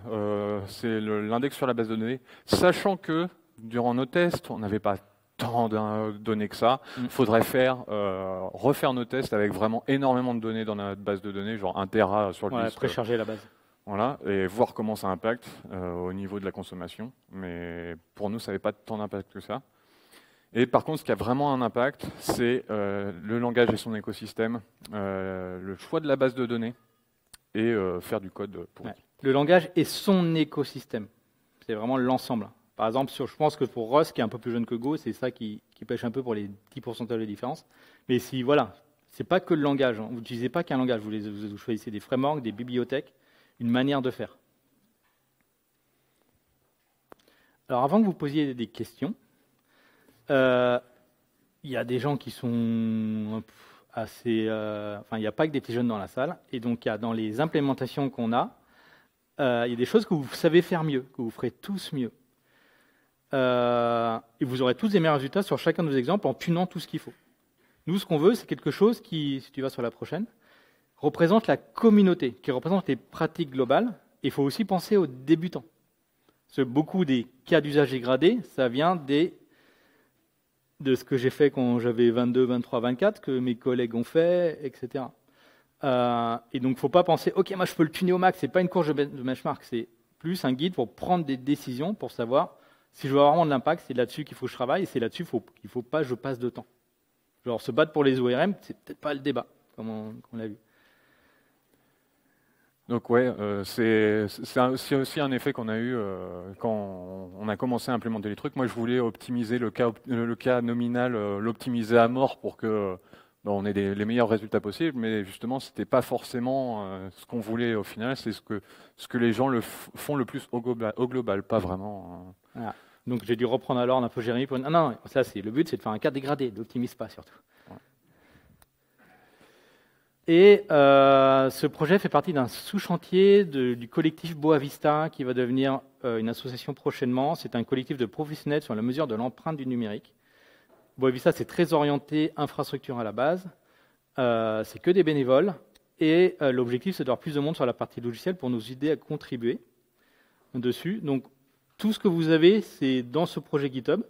[SPEAKER 1] c'est l'index sur la base de données, sachant que durant nos tests, on n'avait pas tant de données que ça. Il mm. faudrait faire, euh, refaire nos tests avec vraiment énormément de données dans notre base de données, genre un Tera sur le
[SPEAKER 2] ouais, Précharger la base.
[SPEAKER 1] Voilà, et voir comment ça impacte euh, au niveau de la consommation. Mais pour nous, ça n'avait pas tant d'impact que ça. Et par contre, ce qui a vraiment un impact, c'est euh, le langage et son écosystème, le choix de la base de données et faire du code pour.
[SPEAKER 2] Le langage et son écosystème. C'est vraiment l'ensemble. Par exemple, je pense que pour Rust, qui est un peu plus jeune que Go, c'est ça qui, pêche un peu pour les 10% de différence. Mais si, voilà, c'est pas que le langage. Hein. Vous n'utilisez pas qu'un langage. Vous, choisissez des frameworks, des bibliothèques, une manière de faire. Alors, avant que vous posiez des questions, euh, il y a des gens qui sont assez. Euh, enfin, il n'y a pas que des petits jeunes dans la salle. Et donc, il y a, dans les implémentations qu'on a, euh, il y a des choses que vous savez faire mieux, que vous ferez tous mieux. Euh, et vous aurez tous les meilleurs résultats sur chacun de vos exemples en tunant tout ce qu'il faut. Nous, ce qu'on veut, c'est quelque chose qui, si tu vas sur la prochaine, représente la communauté, qui représente les pratiques globales. Il faut aussi penser aux débutants. Parce que beaucoup des cas d'usage dégradés, ça vient de ce que j'ai fait quand j'avais 22, 23, 24, que mes collègues ont fait, etc. Euh, et donc, il ne faut pas penser, OK, moi, je peux le tuner au max. Ce n'est pas une courge de benchmark, c'est plus un guide pour prendre des décisions, pour savoir si je veux avoir vraiment de l'impact, c'est là-dessus qu'il faut que je travaille et c'est là-dessus qu'il ne faut pas que je passe de temps. Genre, se battre pour les ORM, c'est peut-être pas le débat, comme on, l'a vu.
[SPEAKER 1] Donc ouais, euh, c'est aussi un effet qu'on a eu euh, quand on a commencé à implémenter les trucs. Moi, je voulais optimiser le cas, le cas nominal, euh, l'optimiser à mort pour que on ait les meilleurs résultats possibles. Mais justement, ce n'était pas forcément ce qu'on voulait au final. C'est ce que, ce que les gens le font le plus au global, au global pas vraiment.
[SPEAKER 2] Voilà. Donc j'ai dû reprendre alors l'infogérie pour. Non, non, ça c'est le but, c'est de faire un cas dégradé, n'optimise pas surtout. Et euh, ce projet fait partie d'un sous-chantier du collectif Boavista qui va devenir euh, une association prochainement. C'est un collectif de professionnels sur la mesure de l'empreinte du numérique. Boavista, c'est très orienté infrastructure à la base. Euh, c'est que des bénévoles. Et l'objectif, c'est d'avoir plus de monde sur la partie logicielle pour nous aider à contribuer dessus. Donc, tout ce que vous avez, c'est dans ce projet GitHub,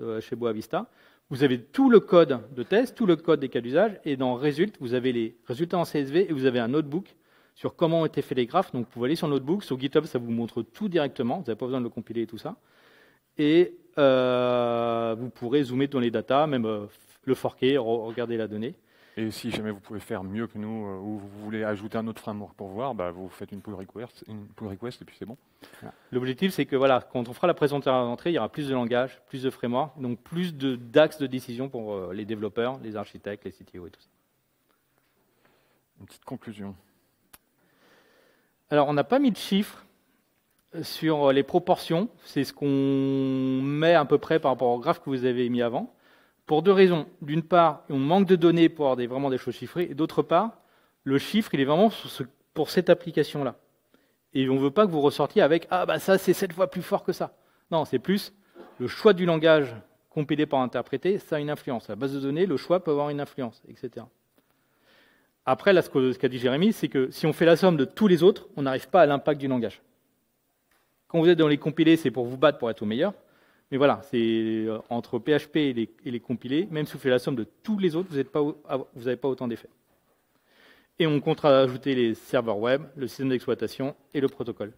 [SPEAKER 2] euh, chez Boavista. Vous avez tout le code de test, tout le code des cas d'usage, et dans Result, vous avez les résultats en CSV et vous avez un notebook sur comment ont été faits les graphes. Donc vous pouvez aller sur le notebook, sur GitHub, ça vous montre tout directement, vous n'avez pas besoin de le compiler et tout ça. Et euh, vous pourrez zoomer dans les datas, même euh, le forquer, regarder la donnée.
[SPEAKER 1] Et si jamais vous pouvez faire mieux que nous, euh, ou vous voulez ajouter un autre framework pour voir, bah, vous faites une pull request, une pull request et puis c'est bon.
[SPEAKER 2] L'objectif, c'est que voilà, quand on fera la présentation d'entrée, il y aura plus de langage, plus de framework, donc plus d'axes de, décision pour euh, les développeurs, les architectes, les CTO et tout ça.
[SPEAKER 1] Une petite conclusion.
[SPEAKER 2] Alors, on n'a pas mis de chiffres sur les proportions. C'est ce qu'on met à peu près par rapport au graphe que vous avez mis avant. Pour deux raisons. D'une part, on manque de données pour avoir vraiment des choses chiffrées. Et d'autre part, le chiffre, il est vraiment pour cette application-là. Et on ne veut pas que vous ressortiez avec Ah, bah ça, c'est sept fois plus fort que ça. Non, c'est plus le choix du langage compilé par interprété, ça a une influence. La base de données, le choix peut avoir une influence, etc. Après, là, ce qu'a dit Jérémy, c'est que si on fait la somme de tous les autres, on n'arrive pas à l'impact du langage. Quand vous êtes dans les compilés, c'est pour vous battre pour être au meilleur. Mais voilà, c'est euh, entre PHP et les, compilés, même si vous faites la somme de tous les autres, vous n'avez pas, autant d'effets. Et on compte ajouter les serveurs web, le système d'exploitation et le protocole.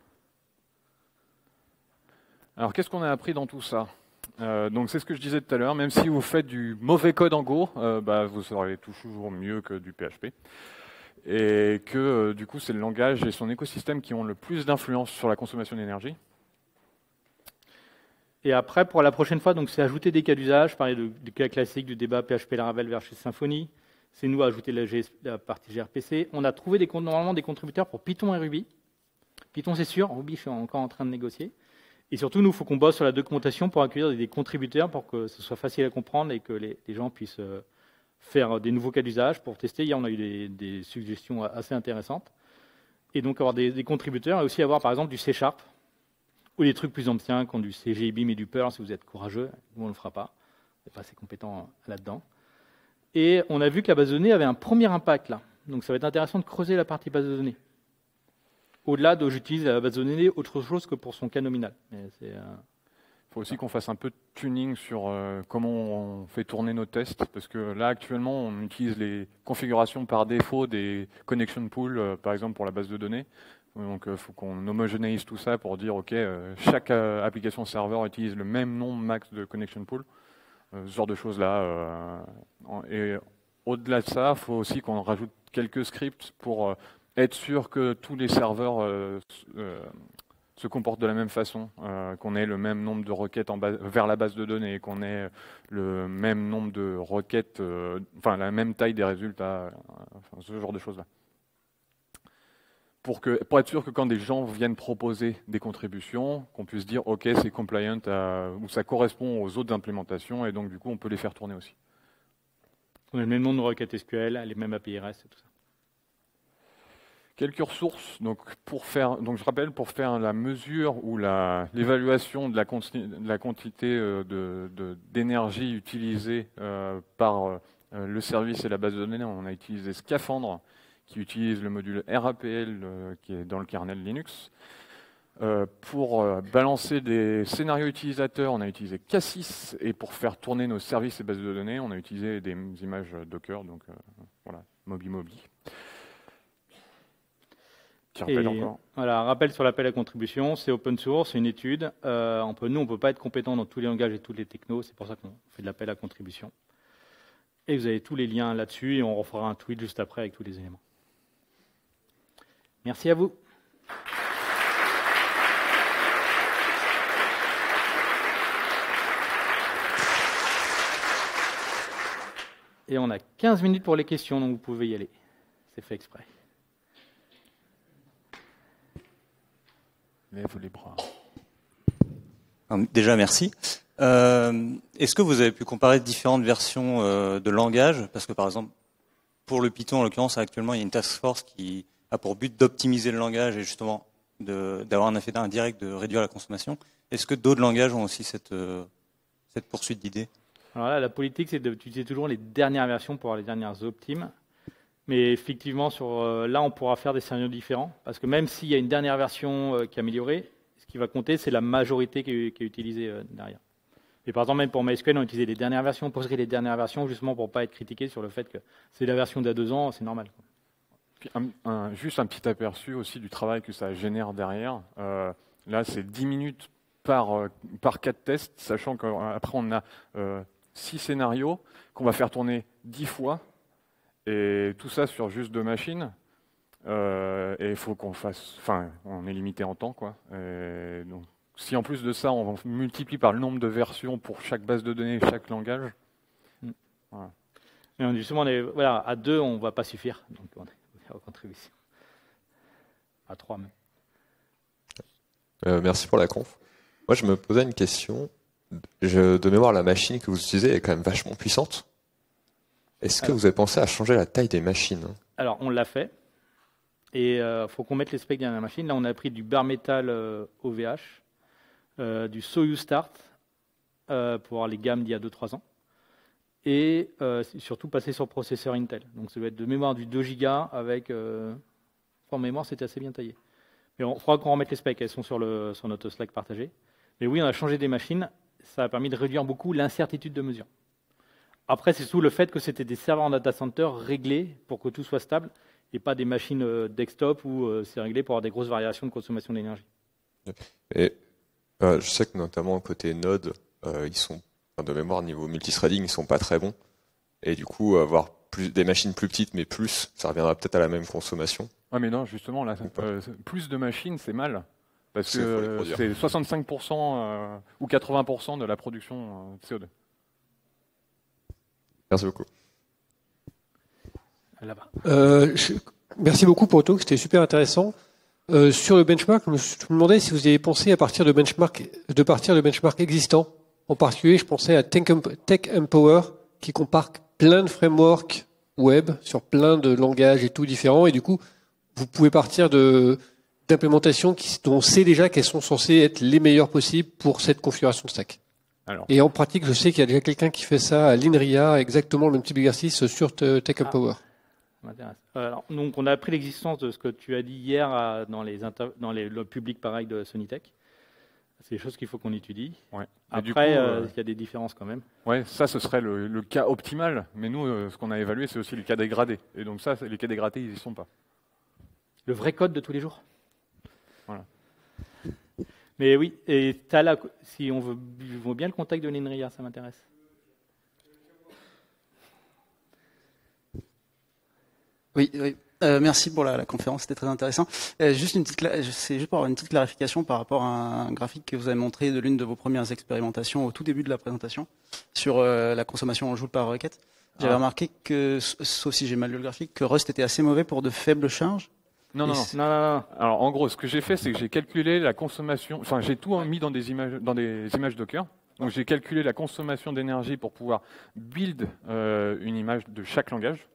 [SPEAKER 1] Alors qu'est-ce qu'on a appris dans tout ça? Euh, donc c'est ce que je disais tout à l'heure, même si vous faites du mauvais code en Go, euh, bah, vous serez toujours mieux que du PHP. et que du coup c'est le langage et son écosystème qui ont le plus d'influence sur la consommation d'énergie.
[SPEAKER 2] Et après, pour la prochaine fois, c'est ajouter des cas d'usage, parler du cas classique du débat PHP Laravel versus Symfony. C'est nous ajouter la, la, partie gRPC. On a trouvé normalement des contributeurs pour Python et Ruby. Python, c'est sûr. Ruby, je suis encore en train de négocier. Et surtout, nous, il faut qu'on bosse sur la documentation pour accueillir des contributeurs pour que ce soit facile à comprendre et que les, gens puissent euh, faire des nouveaux cas d'usage pour tester. Hier, on a eu des, suggestions assez intéressantes. Et donc, avoir des, contributeurs et aussi avoir, par exemple, du C Sharp ou des trucs plus anciens, qui ont du CGIBIM et du Perl, si vous êtes courageux, nous on ne le fera pas, on n'est pas assez compétent là-dedans. Et on a vu que la base de données avait un premier impact là. Donc ça va être intéressant de creuser la partie base de données. Au-delà de j'utilise la base de données autre chose que pour son cas nominal.
[SPEAKER 1] Il euh, faut aussi qu'on fasse un peu de tuning sur euh, comment on fait tourner nos tests, parce que là actuellement on utilise les configurations par défaut des connection pools, euh, par exemple pour la base de données. Donc il euh, faut qu'on homogénéise tout ça pour dire ok, euh, chaque euh, application serveur utilise le même nombre max de connection pool, ce genre de choses là. et au-delà de ça, il faut aussi qu'on rajoute quelques scripts pour être sûr que tous les serveurs se comportent de la même façon, qu'on ait le même nombre de requêtes vers la base de données, qu'on ait le même nombre de requêtes, enfin la même taille des résultats, ce genre de choses là pour, que, pour être sûr que quand des gens viennent proposer des contributions, qu'on puisse dire OK, c'est compliant ou ça correspond aux autres implémentations et donc du coup on peut les faire tourner aussi.
[SPEAKER 2] On a le même nom de requête SQL, les mêmes API REST et tout ça.
[SPEAKER 1] Quelques ressources. Donc, pour faire, donc je rappelle, pour faire la mesure ou l'évaluation de, la, de la quantité euh, d'énergie utilisée euh, par euh, le service et la base de données, on a utilisé Scaphandre, qui utilise le module RAPL euh, qui est dans le kernel Linux. Euh, pour euh, balancer des scénarios utilisateurs, on a utilisé Cassis et pour faire tourner nos services et bases de données, on a utilisé des images Docker, donc voilà, Mobi Mobi.
[SPEAKER 2] Voilà, un rappel sur l'appel à contribution, c'est open source, c'est une étude. on peut, nous, on ne peut pas être compétent dans tous les langages et tous les technos, c'est pour ça qu'on fait de l'appel à contribution. Et vous avez tous les liens là-dessus et on refera un tweet juste après avec tous les éléments. Merci à vous. Et on a 15 minutes pour les questions, donc vous pouvez y aller. C'est fait exprès.
[SPEAKER 1] Lève les bras.
[SPEAKER 3] Déjà, merci. Euh, est-ce que vous avez pu comparer différentes versions euh, de langage? Parce que par exemple, pour le Python, en l'occurrence, actuellement, il y a une task force qui a pour but d'optimiser le langage et justement d'avoir un effet indirect de réduire la consommation. Est-ce que d'autres langages ont aussi cette, euh, poursuite d'idées?
[SPEAKER 2] Alors là, la politique, c'est d'utiliser toujours les dernières versions pour avoir les dernières optimes. Mais effectivement, euh, là, on pourra faire des scénarios différents. Parce que même s'il y a une dernière version euh, qui est améliorée, ce qui va compter, c'est la majorité qui est, utilisée derrière. Et par exemple, même pour MySQL, on utilise les dernières versions, Postgre les dernières versions, justement pour ne pas être critiqué sur le fait que c'est la version a deux ans, c'est normal
[SPEAKER 1] juste un petit aperçu aussi du travail que ça génère derrière. Euh, là, c'est 10 minutes par, euh, par 4 tests, sachant qu'après, on a 6 euh, scénarios qu'on va faire tourner 10 fois, et tout ça sur juste deux machines. et il faut qu'on fasse. Enfin, on est limité en temps, quoi. donc, si en plus de ça, on multiplie par le nombre de versions pour chaque base de données, chaque langage.
[SPEAKER 2] Mm. Voilà. justement, voilà, à deux, on ne va pas suffire. Donc, (laughs) contribution. À trois même.
[SPEAKER 4] Euh, merci pour la conf. Moi, je me posais une question. de mémoire, la machine que vous utilisez est quand même vachement puissante. Est-ce que vous avez pensé à changer la taille des machines?
[SPEAKER 2] Alors, on l'a fait. Et il euh, faut qu'on mette les specs dans la machine. Là, on a pris du bare metal OVH, euh, du Soyuz Start, pour les gammes d'il y a 2-3 ans et euh, surtout passer sur processeur Intel. Donc ça doit être de mémoire du 2 Go avec. Euh, en mémoire, c'était assez bien taillé. Mais on faudra qu'on remette les specs, elles sont sur, notre Slack partagé. Mais oui, on a changé des machines, ça a permis de réduire beaucoup l'incertitude de mesure. Après, c'est sous le fait que c'était des serveurs en data center réglés pour que tout soit stable et pas des machines euh, desktop où euh, c'est réglé pour avoir des grosses variations de consommation d'énergie.
[SPEAKER 4] Et je sais que notamment côté Node, ils sont de mémoire, niveau multithreading, ils sont pas très bons. Et du coup, avoir plus, des machines plus petites mais plus, ça reviendra peut-être à la même consommation.
[SPEAKER 1] Ouais, mais non, justement, là, euh, plus de machines, c'est mal. Parce que c'est 65% euh, ou 80% de la production euh, de CO2.
[SPEAKER 4] Merci beaucoup.
[SPEAKER 2] Là-bas.
[SPEAKER 5] Euh, je- Merci beaucoup pour le talk, c'était super intéressant. Euh, sur le benchmark, je me suis- je me demandais si vous avez pensé à partir de benchmark, de partir de benchmark existants. En particulier, je pensais à Tech Em- Tech Empower, qui compare plein de frameworks web sur plein de langages et tout différents. Et du coup, vous pouvez partir de d'implémentations dont on sait déjà qu'elles sont censées être les meilleures possibles pour cette configuration de stack.
[SPEAKER 1] Alors,
[SPEAKER 5] Et en pratique, je sais qu'il y a déjà quelqu'un qui fait ça à l'INRIA, exactement le même type d'exercice sur Te- Tech Empower.
[SPEAKER 2] Ça m'intéresse. Euh, Alors, donc, on a appris l'existence de ce que tu as dit hier à- dans, les inter- dans les, le public pareil de Sonytech. C'est des choses qu'il faut qu'on étudie.
[SPEAKER 1] ouais.
[SPEAKER 2] Après, euh,
[SPEAKER 1] euh,
[SPEAKER 2] il y a des différences quand même.
[SPEAKER 1] ouais, ça, ce serait le, le cas optimal. Mais nous, euh, ce qu'on a évalué, c'est aussi les cas dégradés. Et donc ça, les cas dégradés, ils y sont pas.
[SPEAKER 2] Le vrai code de tous les jours.
[SPEAKER 1] Voilà.
[SPEAKER 2] Mais oui, et t'as là, si on veut, je vois bien le contact de l'INRIA, ça m'intéresse.
[SPEAKER 6] Oui, oui. Euh, merci pour la, la conférence, c'était très intéressant. Euh, juste une petite, c'est juste pour avoir une petite clarification par rapport à un graphique que vous avez montré de l'une de vos premières expérimentations au tout début de la présentation sur euh, la consommation en joule par requête. J'avais
[SPEAKER 1] Ah.
[SPEAKER 6] remarqué que, sauf si j'ai mal lu le graphique, que Rust était assez mauvais pour de faibles charges.
[SPEAKER 1] Non, non, Non,
[SPEAKER 2] non, non.
[SPEAKER 1] Alors, en gros, ce que j'ai fait, c'est que j'ai calculé la consommation. Enfin, j'ai tout mis dans des images, dans des images Docker. Donc, j'ai calculé la consommation d'énergie pour pouvoir build euh, une image de chaque langage.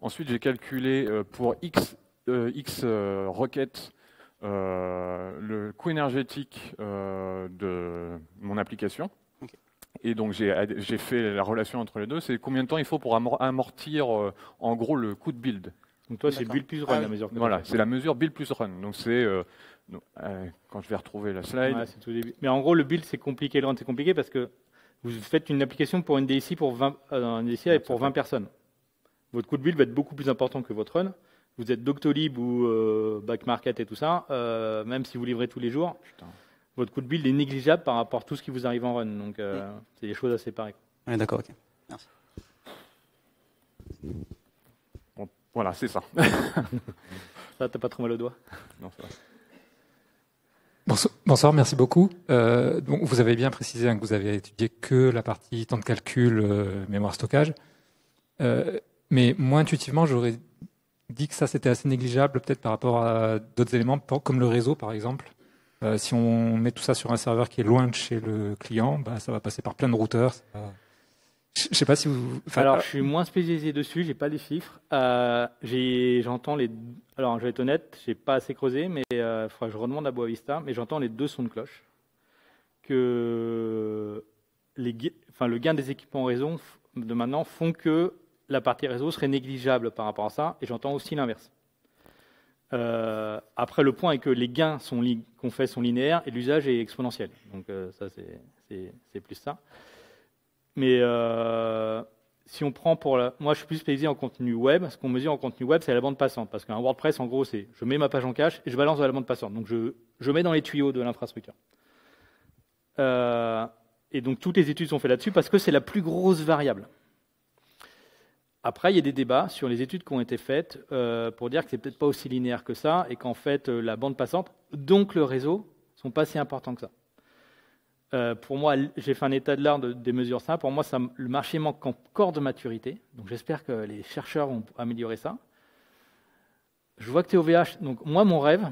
[SPEAKER 1] Ensuite, j'ai calculé euh, pour X, euh, X euh, requêtes euh, le coût énergétique euh, de mon application. Et donc, j'ai fait la relation entre les deux. C'est combien de temps il faut pour amor- amortir, euh, en gros, le coût de build?
[SPEAKER 2] Donc toi, c'est build plus run
[SPEAKER 6] Ah
[SPEAKER 2] la mesure.
[SPEAKER 1] Voilà, c'est la mesure build plus run. Donc c'est euh, euh, quand je vais retrouver la slide.
[SPEAKER 2] Ouais, c'est tout au début. Mais en gros, le build, c'est compliqué. Le run, c'est compliqué parce que vous faites une application pour une DSI pour 20, euh, une DSI pour 20 personnes. Votre coût de build va être beaucoup plus important que votre run. Vous êtes Doctolib ou euh, Back Market et tout ça, euh, même si vous livrez tous les jours,
[SPEAKER 1] Putain.
[SPEAKER 2] votre coût de build est négligeable par rapport à tout ce qui vous arrive en run. Donc, euh, c'est des choses à séparer.
[SPEAKER 6] Ouais, d'accord, ok.
[SPEAKER 1] Bon, voilà, c'est ça.
[SPEAKER 2] Ça, t'as pas trop mal au doigt
[SPEAKER 1] Non, ça va.
[SPEAKER 7] Bonsoir, bonsoir, merci beaucoup. Euh, donc vous avez bien précisé hein, que vous avez étudié que la partie temps de calcul, euh, mémoire stockage. Euh, mais moi, intuitivement, j'aurais dit que ça, c'était assez négligeable, peut-être par rapport à d'autres éléments, comme le réseau, par exemple. Euh, si on met tout ça sur un serveur qui est loin de chez le client, bah, ça va passer par plein de routeurs. va- Je sais pas si vous. enfin,
[SPEAKER 2] Alors, je suis moins spécialisé dessus, j'ai pas les chiffres. Euh, j'entends les. Alors, je vais être honnête, j'ai pas assez creusé, mais il faudra que je redemande à Boavista. Mais j'entends les deux sons de cloche. Que les, enfin, le gain des équipements réseau f- de maintenant font que la partie réseau serait négligeable par rapport à ça. Et j'entends aussi l'inverse. Euh, après, le point est que les gains qu'on fait sont linéaires et l'usage est exponentiel. Donc, euh, ça, c'est- plus ça. Mais euh, si on prend pour la... Moi, je suis plus spécialisé en contenu web. Ce qu'on mesure en contenu web, c'est la bande passante. Parce qu'un WordPress, en gros, c'est je mets ma page en cache et je balance dans la bande passante. Donc, je, mets dans les tuyaux de l'infrastructure. Et donc, toutes les études sont faites là-dessus parce que c'est la plus grosse variable. Après, il y a des débats sur les études qui ont été faites euh, pour dire que c'est peut-être pas aussi linéaire que ça et qu'en fait, euh, la bande passante, donc le réseau, sont pas si importants que ça. Euh, pour moi, j'ai fait un état de l'art de- des mesures ça. Pour moi, ça, le marché manque encore de maturité. Donc, j'espère que les chercheurs vont améliorer ça. Je vois que tu es au VH. Donc, moi, mon rêve,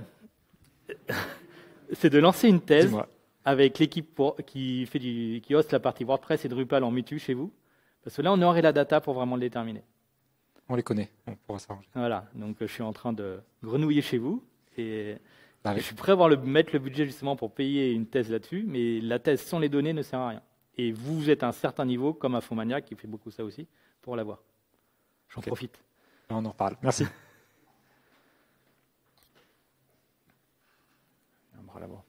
[SPEAKER 2] (laughs) c'est de lancer une thèse avec l'équipe qui, fait du, qui hoste la partie WordPress et Drupal en mutu chez vous. Parce que là, on aurait la data pour vraiment le déterminer.
[SPEAKER 7] on les connaît, on pourra s'arranger.
[SPEAKER 2] Voilà. Donc, je suis en train de grenouiller chez vous. Et
[SPEAKER 7] Bah,
[SPEAKER 2] je suis prêt à voir le, mettre le budget justement pour payer une thèse là-dessus, mais la thèse sans les données ne sert à rien. Et vous, vous êtes à un certain niveau, comme Infomania qui fait beaucoup ça aussi, pour l'avoir. J'en profite.
[SPEAKER 7] On en reparle. Merci. (laughs)
[SPEAKER 1] J'aimerais l'avoir.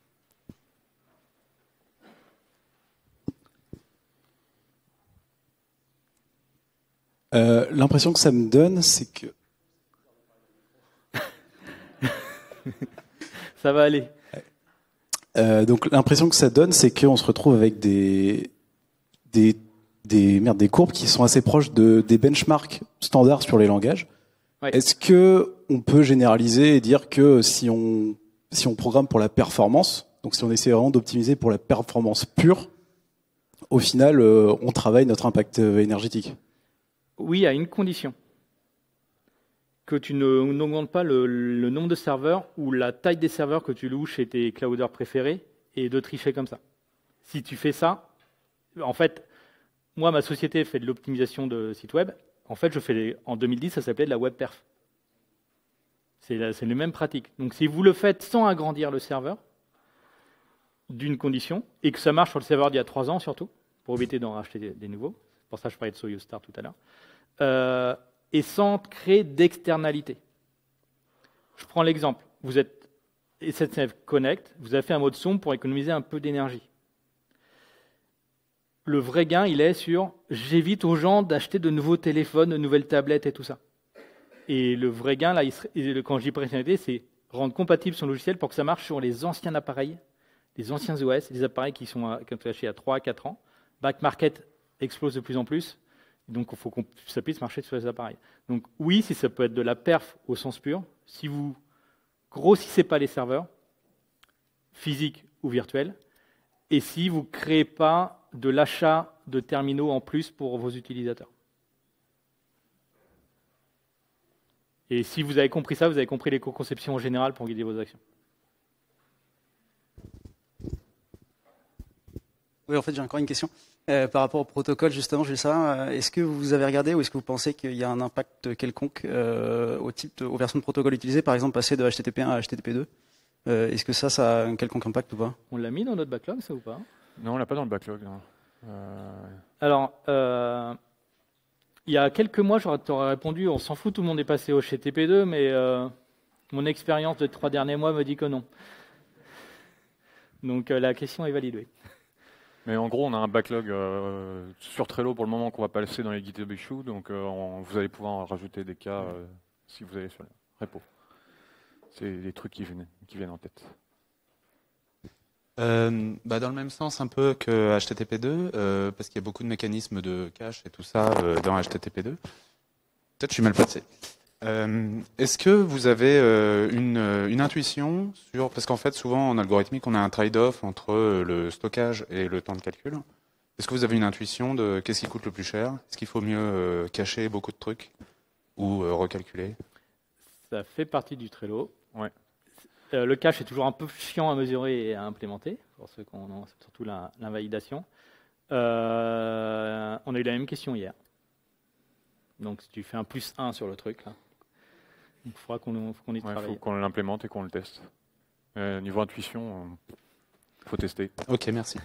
[SPEAKER 8] Euh, L'impression que ça me donne, c'est que (laughs)
[SPEAKER 2] Ça va aller.
[SPEAKER 8] euh, donc l'impression que ça donne, c'est qu'on se retrouve avec des des des, merde, des courbes qui sont assez proches de, des benchmarks standards sur les langages.
[SPEAKER 2] Ouais.
[SPEAKER 8] Est-ce que on peut généraliser et dire que si on, si on programme pour la performance, donc si on essaie vraiment d'optimiser pour la performance pure, au final, euh, on travaille notre impact énergétique?
[SPEAKER 2] Oui, à une condition. Que tu n'augmentes pas le, nombre de serveurs ou la taille des serveurs que tu loues chez tes clouders préférés et de tricher comme ça. Si tu fais ça, en fait, moi, ma société fait de l'optimisation de sites web. En fait, je fais les- en 2010, ça s'appelait de la web perf. C'est les mêmes pratiques. Donc, si vous le faites sans agrandir le serveur, d'une condition, et que ça marche sur le serveur d'il y a trois ans surtout, pour éviter d'en racheter des, nouveaux, pour ça je parlais de Soyuz Star tout à l'heure, euh, et sans créer d'externalité. Je prends l'exemple. Vous êtes SNCF Connect, vous avez fait un mode sombre pour économiser un peu d'énergie. Le vrai gain, il est sur j'évite aux gens d'acheter de nouveaux téléphones, de nouvelles tablettes et tout ça. Et le vrai gain, là, quand je dis personnalité, c'est rendre compatible son logiciel pour que ça marche sur les anciens appareils, les anciens OS, les appareils qui sont à- été achetés a 3 à 4 ans. Back market explose de plus en plus. Donc, il faut que ça puisse marcher sur les appareils. Donc, oui, si ça peut être de la perf au sens pur, si vous grossissez pas les serveurs, physiques ou virtuels, et si vous ne créez pas de l'achat de terminaux en plus pour vos utilisateurs. Et si vous avez compris ça, vous avez compris l'éco-conception en général pour guider vos actions.
[SPEAKER 6] Oui, en fait, j'ai encore une question. Euh, par rapport au protocole, justement, je savoir, euh, est-ce que vous avez regardé ou est-ce que vous pensez qu'il y a un impact quelconque euh, au type de- aux versions de protocole utilisées, par exemple passer de HTTP1 à HTTP2 Euh, Est-ce que ça, ça a un quelconque impact ou pas?
[SPEAKER 2] On l'a mis dans notre backlog, ça ou pas?
[SPEAKER 1] Non, on l'a pas dans le backlog. non. Euh,
[SPEAKER 2] Alors, euh, il y a quelques mois, j'aurais t'aurais répondu, on s'en fout, tout le monde est passé au HTTP2, mais euh, mon expérience de trois derniers mois me dit que non. Donc euh, la question est validée.
[SPEAKER 1] Mais en gros, on a un backlog euh, sur Trello pour le moment qu'on va pas laisser dans les GitHub issues, donc euh, vous allez pouvoir rajouter des cas euh, si vous allez sur le repo. C'est des trucs qui viennent, qui viennent en tête.
[SPEAKER 9] Euh, bah, dans le même sens un peu que HTTP2, euh, parce qu'il y a beaucoup de mécanismes de cache et tout ça dans HTTP2. Peut-être je suis mal placé. Euh, Est-ce que vous avez euh, une, euh, une intuition sur... Parce qu'en fait, souvent en algorithmique, on a un trade-off entre le stockage et le temps de calcul. Est-ce que vous avez une intuition de qu'est-ce qui coûte le plus cher? Est-ce qu'il faut mieux euh, cacher beaucoup de trucs ou euh, recalculer?
[SPEAKER 2] Ça fait partie du Trello.
[SPEAKER 1] Ouais.
[SPEAKER 2] Euh, le cache est toujours un peu chiant à mesurer et à implémenter, pour ceux qui ont surtout la- l'invalidation. Euh, on a eu la même question hier. Donc si tu fais un plus 1 sur le truc, là, il faudra qu'on faut qu'on y
[SPEAKER 1] Il
[SPEAKER 2] travaille.
[SPEAKER 1] faut qu'on l'implémente et qu'on le teste. Euh, niveau intuition, il faut tester.
[SPEAKER 9] Ok, merci.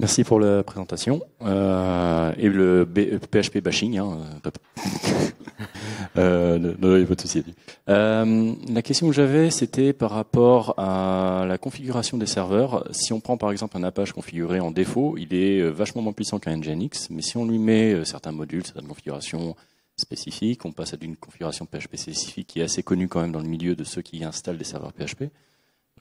[SPEAKER 10] Merci pour la présentation euh, et le B- PHP bashing. Hein, euh, top. (laughs) euh, non, il pas de souci. Euh, la question que j'avais, c'était par rapport à la configuration des serveurs. Si on prend par exemple un Apache configuré en défaut, il est euh, vachement moins puissant qu'un Nginx, mais si on lui met euh, certains modules, certaines configurations spécifiques, on passe à une configuration PHP spécifique qui est assez connue quand même dans le milieu de ceux qui installent des serveurs PHP.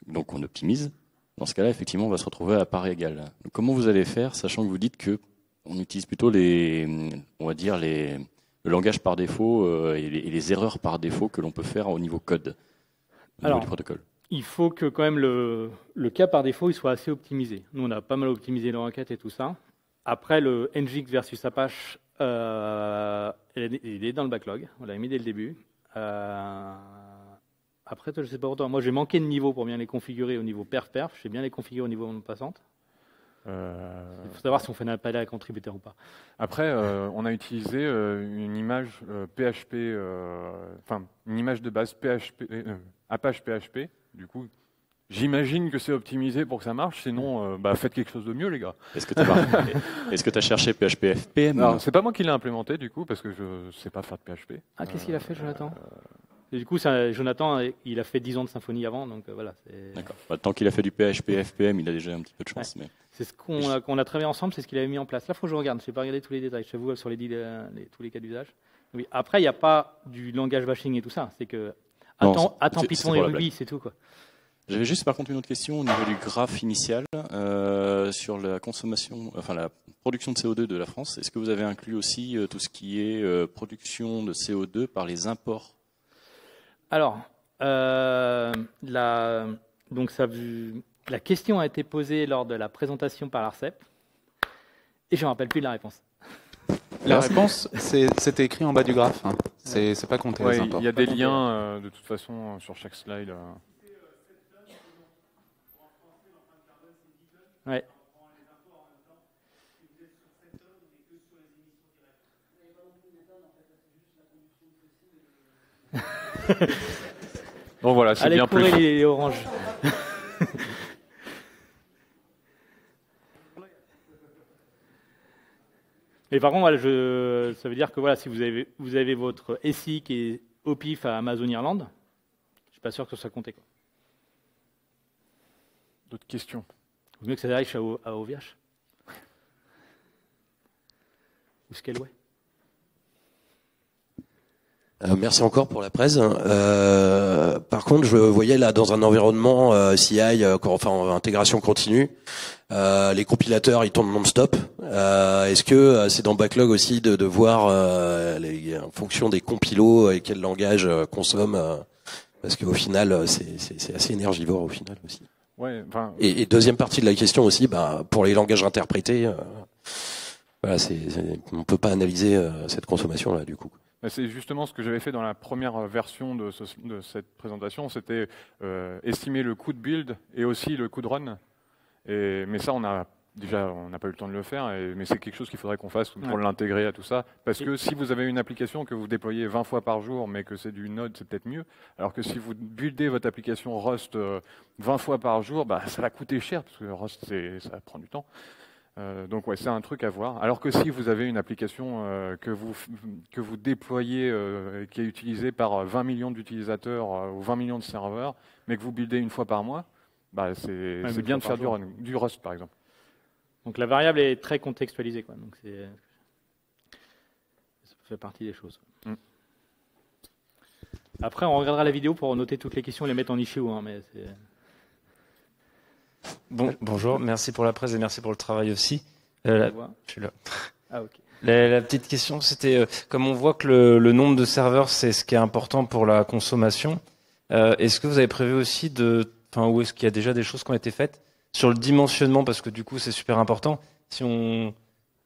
[SPEAKER 10] Donc on optimise. Dans ce cas-là, effectivement, on va se retrouver à part égale. Donc, comment vous allez faire, sachant que vous dites que on utilise plutôt les, on va dire les, le langage par défaut euh, et, les, et les erreurs par défaut que l'on peut faire au niveau code, au
[SPEAKER 2] Alors,
[SPEAKER 10] niveau du protocole?
[SPEAKER 2] il faut que quand même le, le cas par défaut il soit assez optimisé. Nous, on a pas mal optimisé les requêtes et tout ça. Après, le Nginx versus Apache, euh, il est- dans le backlog. On l'a mis dès le début. Euh, après, je sais pas pour toi. Moi, j'ai manqué de niveau pour bien les configurer au niveau perf-perf. Je sais bien les configurer au niveau bande passante.
[SPEAKER 1] Euh,
[SPEAKER 2] Il faut savoir si on fait un appel à contributeur ou pas.
[SPEAKER 1] Après, euh, on a utilisé euh, une image PHP, enfin une image de base PHP, Apache PHP. Du coup, j'imagine que c'est optimisé pour que ça marche. Sinon, euh, bah, faites quelque chose de mieux, les gars.
[SPEAKER 10] Est-ce que tu as, (laughs) cherché PHP FPM
[SPEAKER 1] Alors, c'est pas moi qui l'ai implémenté du coup parce que je sais pas faire de PHP.
[SPEAKER 2] Ah, qu'est-ce qu'il a fait, Jonathan
[SPEAKER 1] Euh,
[SPEAKER 2] Et Du coup, ça, Jonathan, il a fait 10 ans de symphonie avant, donc euh, voilà.
[SPEAKER 10] D'accord. Bah, tant qu'il a fait du PHP FPM, il a déjà un petit peu de chance. Mais...
[SPEAKER 2] C'est ce qu'on a, travaillé ensemble, c'est ce qu'il avait mis en place. Là, il faut que je regarde. Je n'ai pas regardé tous les détails. Je t'avoue, sur les, dix- les- tous les cas d'usage. Oui. Après, il n'y a pas du langage bashing et tout ça. C'est que
[SPEAKER 10] Non,
[SPEAKER 2] attends, attends Python et Ruby, c'est tout. Quoi.
[SPEAKER 10] J'avais juste par contre une autre question au niveau du graphe initial euh, sur la consommation, enfin la production de CO2 de la France. Est-ce que vous avez inclus aussi euh, tout ce qui est euh, production de CO2 par les imports?
[SPEAKER 2] Alors, euh, la, donc ça, la question a été posée lors de la présentation par l'ARCEP et je ne me rappelle plus de la réponse.
[SPEAKER 9] La réponse, c'est- c'était écrit en bas du graphe. hein. C'est pas compté. les imports.
[SPEAKER 1] il y a des liens euh, de toute façon sur chaque slide.
[SPEAKER 2] Ouais. (laughs)
[SPEAKER 1] Bon voilà, c'est bien plus.
[SPEAKER 2] les oranges. (laughs) Mais par contre, voilà, je, ça veut dire que voilà, si vous avez, vous avez votre SI qui est au pif à Amazon Irlande, je suis pas sûr que ce soit compté. Quoi.
[SPEAKER 1] D'autres questions?
[SPEAKER 2] Vaut mieux que ça arrive à, OVH. Ou Scaleway.
[SPEAKER 11] Euh, merci encore pour la presse. Euh, par contre, je voyais là dans un environnement euh, CI, euh, enfin en intégration continue, euh, les compilateurs ils tournent non-stop. Euh, Est-ce que c'est dans backlog aussi de, de voir les, en fonction des compilos et quel langage consomme Parce qu'au final, c'est assez énergivore au final aussi.
[SPEAKER 1] Ouais, enfin,
[SPEAKER 11] Et, et deuxième partie de la question aussi, bah, pour les langages interprétés, euh, voilà, c'est- on peut pas analyser euh, cette consommation là du coup.
[SPEAKER 1] Bah, C'est justement ce que j'avais fait dans la première euh, version de, ce- de cette présentation, c'était euh, estimer le coût de build et aussi le coût de run. Et, mais ça, on a déjà, on n'a pas eu le temps de le faire, et- mais c'est quelque chose qu'il faudrait qu'on fasse pour
[SPEAKER 2] Ouais.
[SPEAKER 1] l'intégrer à tout ça. Parce que si vous avez une application que vous déployez 20 fois par jour, mais que c'est du Node, c'est peut-être mieux. Alors que si vous buildez votre application Rust euh, 20 fois par jour, bah, ça va coûter cher, parce que Rust, ça prend du temps. Euh, donc ouais, c'est un truc à voir. Alors que si vous avez une application euh, que vous que vous déployez euh, et qui est utilisée par euh, 20 millions d'utilisateurs euh, ou 20 millions de serveurs, mais que vous buildez une fois par mois, bah c'est
[SPEAKER 2] Ouais,
[SPEAKER 1] bien de faire du Rust par exemple.
[SPEAKER 2] Donc la variable est très contextualisée. Quoi. Donc c'est, ça fait partie des choses.
[SPEAKER 1] Mm.
[SPEAKER 2] Après, on regardera la vidéo pour noter toutes les questions et les mettre en issue. Hein, mais.
[SPEAKER 12] Bon, bonjour, merci pour la presse et merci pour le travail aussi. Euh, la- je suis là. (laughs)
[SPEAKER 2] Ah.
[SPEAKER 12] La, la petite question, c'était, euh, comme on voit que le, le nombre de serveurs, c'est ce qui est important pour la consommation, euh, est-ce que vous avez prévu aussi de, enfin, ou est-ce qu'il y a déjà des choses qui ont été faites sur le dimensionnement, parce que du coup, c'est super important. Si on,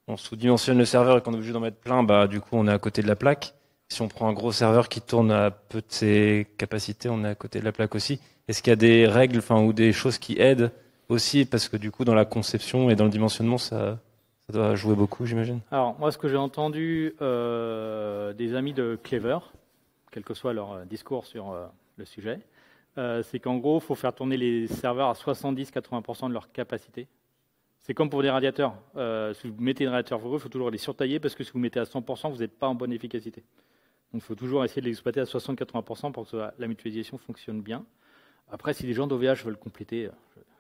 [SPEAKER 12] on sous-dimensionne le serveur et qu'on est obligé d'en mettre plein, bah, du coup, on est à côté de la plaque. Si on prend un gros serveur qui tourne à peu de ses capacités, on est à côté de la plaque aussi. Est-ce qu'il y a des règles, enfin, ou des choses qui aident aussi, parce que du coup, dans la conception et dans le dimensionnement, ça, ça doit jouer beaucoup, j'imagine.
[SPEAKER 2] Alors, moi, ce que j'ai entendu euh, des amis de Clever, quel que soit leur euh, discours sur euh, le sujet, euh, c'est qu'en gros, il faut faire tourner les serveurs à 70-80% de leur capacité. C'est comme pour des radiateurs. Euh, si vous mettez un radiateur il faut toujours les surtailler parce que si vous mettez à 100%, vous n'êtes pas en bonne efficacité. Donc, il faut toujours essayer de l'exploiter à 60-80% pour que la mutualisation fonctionne bien. Après, si les gens d'OVH veulent compléter, euh,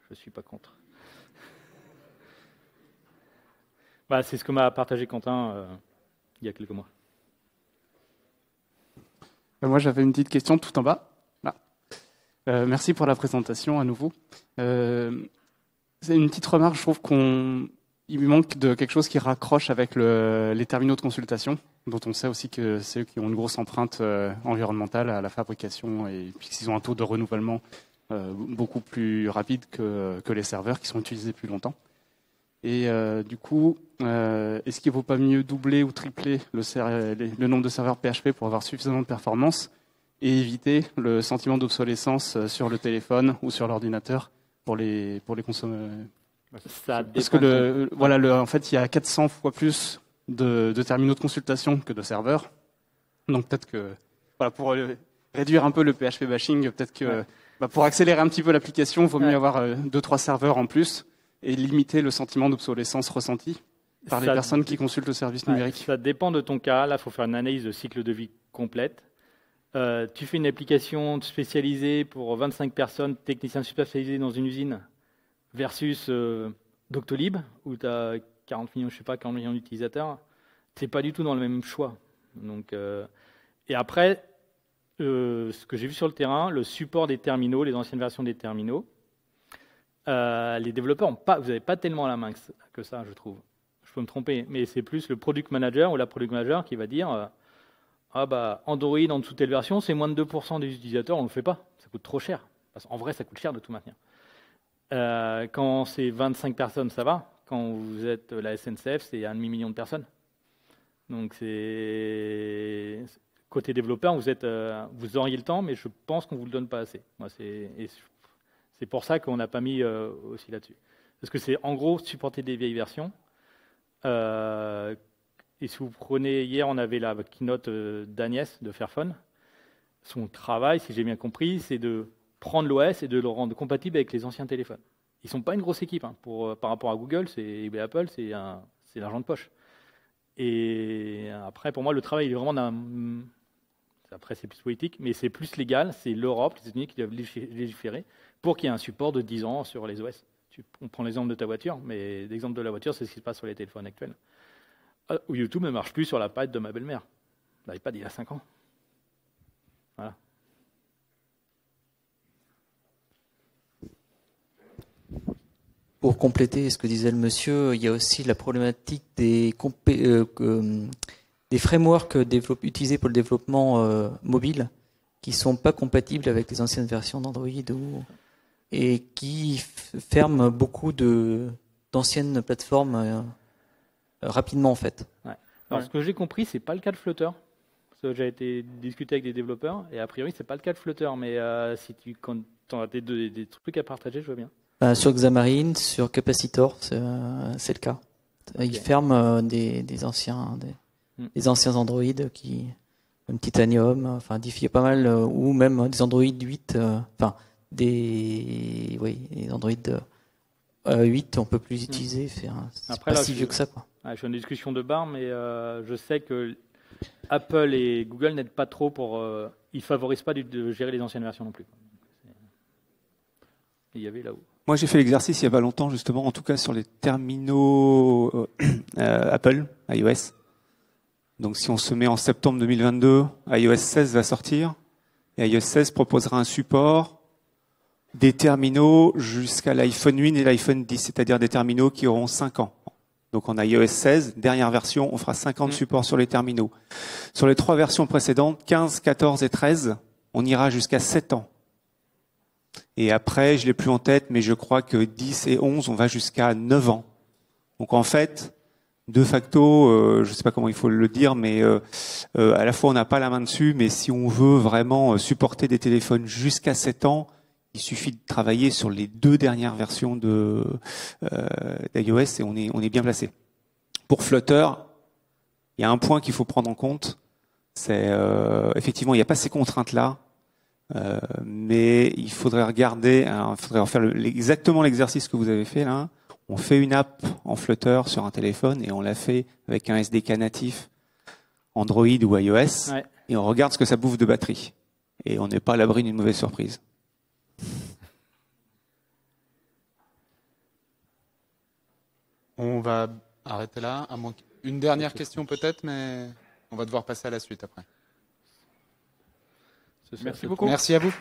[SPEAKER 2] je ne suis pas contre. (laughs) Bah, c'est ce que m'a partagé Quentin il y a quelques mois.
[SPEAKER 13] Moi, j'avais une petite question tout en bas. Euh, merci pour la présentation à nouveau. Euh, c'est une petite remarque. Je trouve qu'on il manque de quelque chose qui raccroche avec le- les terminaux de consultation, dont on sait aussi que c'est eux qui ont une grosse empreinte euh, environnementale à la fabrication et puis qu'ils ont un taux de renouvellement beaucoup plus rapide que, les serveurs qui sont utilisés plus longtemps. Et du coup, est-ce qu'il ne vaut pas mieux doubler ou tripler le nombre de serveurs PHP pour avoir suffisamment de performance et éviter le sentiment d'obsolescence euh, sur le téléphone ou sur l'ordinateur pour les, pour les consommateurs
[SPEAKER 2] Ça
[SPEAKER 13] Parce que le, voilà, le, en fait, il y a 400 fois plus de, de terminaux de consultation que de serveurs. Donc peut-être que voilà, pour euh, réduire un peu le PHP bashing, peut-être que
[SPEAKER 2] Ouais.
[SPEAKER 13] bah, pour accélérer un petit peu l'application, il vaut mieux
[SPEAKER 2] Ouais.
[SPEAKER 13] avoir euh, deux trois serveurs en plus et limiter le sentiment d'obsolescence ressenti par les personnes qui consultent le service
[SPEAKER 2] Ouais,
[SPEAKER 13] numérique.
[SPEAKER 2] Ça dépend de ton cas. Là, il faut faire une analyse de cycle de vie complète. Euh, tu fais une application spécialisée pour 25 personnes, techniciens spécialisés dans une usine, versus euh, Doctolib, où tu as 40 millions, je sais pas, 40 millions d'utilisateurs. C'est pas du tout dans le même choix. Donc, euh, et après, ce que j'ai vu sur le terrain, le support des terminaux, les anciennes versions des terminaux, les développeurs vous n'avez pas tellement la main que ça, je trouve. Je peux me tromper, mais c'est plus le product manager ou la product manager qui va dire ah bah Android en dessous de telle version, c'est moins de 2% des utilisateurs, on ne le fait pas, ça coûte trop cher. Parce qu'en vrai, ça coûte cher de tout maintenir. Euh, quand c'est 25 personnes, ça va. Quand vous êtes la SNCF, c'est un demi-million de personnes. Donc c'est côté développeur, vous euh, vous auriez le temps, mais je pense qu'on vous le donne pas assez. Moi, c'est pour ça qu'on n'a pas mis euh, aussi là-dessus. Parce que c'est en gros supporter des vieilles versions. Et si vous prenez hier, on avait la keynote d'Agnès de Fairphone. Son travail, si j'ai bien compris, c'est de prendre l'OS et de le rendre compatible avec les anciens téléphones. Ils sont pas une grosse équipe hein. pour, par rapport à Google, c'est Apple, c'est l'argent de poche. Et après, pour moi, le travail il est vraiment d'un après c'est plus politique, mais c'est plus légal, c'est l'Europe, les États-Unis qui doivent légiférer pour qu'il y ait un support de 10 ans sur les OS. on prend l'exemple de ta voiture, mais l'exemple de la voiture, c'est ce qui se passe sur les téléphones actuels. Ah, Ou YouTube ne marche plus sur l'iPad de ma belle-mère. L'iPad, il y a 5 ans. Voilà.
[SPEAKER 14] Pour compléter ce que disait le monsieur, il y a aussi la problématique des, euh, des frameworks utilisés pour le développement euh, mobile qui sont pas compatibles avec les anciennes versions d'Android et qui ferment beaucoup d'anciennes plateformes euh, rapidement en fait.
[SPEAKER 2] Alors ce que j'ai compris, c'est pas le cas de Flutter. J'ai été discuté avec des développeurs et a priori c'est pas le cas de Flutter, mais euh, si tu as des, des, trucs à partager, je vois bien.
[SPEAKER 14] Ben, sur Xamarin, sur Capacitor, c'est le cas. Ils ferment des, des anciens des, les anciens Android qui, un Titanium, enfin, diffient pas mal, euh, ou même des Android 8, euh, enfin, des, oui, des Android 8, euh, on peut plus les utiliser, c'est pas si vieux que ça, quoi.
[SPEAKER 2] Je suis en discussion de bar, mais je sais que Apple et Google n'aident pas trop pour, ils favorisent pas de gérer les anciennes versions non plus. Il y avait là-haut.
[SPEAKER 15] Moi, j'ai fait l'exercice il y a pas longtemps, justement, en tout cas sur les terminaux Apple, iOS. Donc si on se met en septembre 2022, iOS 16 va sortir et iOS 16 proposera un support des terminaux jusqu'à l'iPhone 8 et l'iPhone 10, c'est-à-dire des terminaux qui auront 5 ans. Donc en iOS 16, dernière version, on fera 5 ans de mm. support sur les terminaux. Sur les trois versions précédentes, 15, 14 et 13, on ira jusqu'à 7 ans. Et après, je l'ai plus en tête, mais je crois que 10 et 11, on va jusqu'à 9 ans. Donc en fait, de facto, euh, je ne sais pas comment il faut le dire, mais euh, euh, à la fois on n'a pas la main dessus, mais si on veut vraiment supporter des téléphones jusqu'à 7 ans, il suffit de travailler sur les deux dernières versions de d'iOS et on est on est bien placé. Pour Flutter, il y a un point qu'il faut prendre en compte, c'est effectivement il n'y a pas ces contraintes là. mais il faudrait regarder, il faudrait faire exactement l'exercice que vous avez fait là on fait une app en Flutter sur un téléphone et on la fait avec un SDK natif Android ou iOS et on regarde ce que ça bouffe de batterie. Et on n'est pas à l'abri d'une mauvaise surprise.
[SPEAKER 9] On va arrêter là. Une dernière question peut-être, mais on va devoir passer à la suite après.
[SPEAKER 2] Merci beaucoup.
[SPEAKER 9] Merci à vous.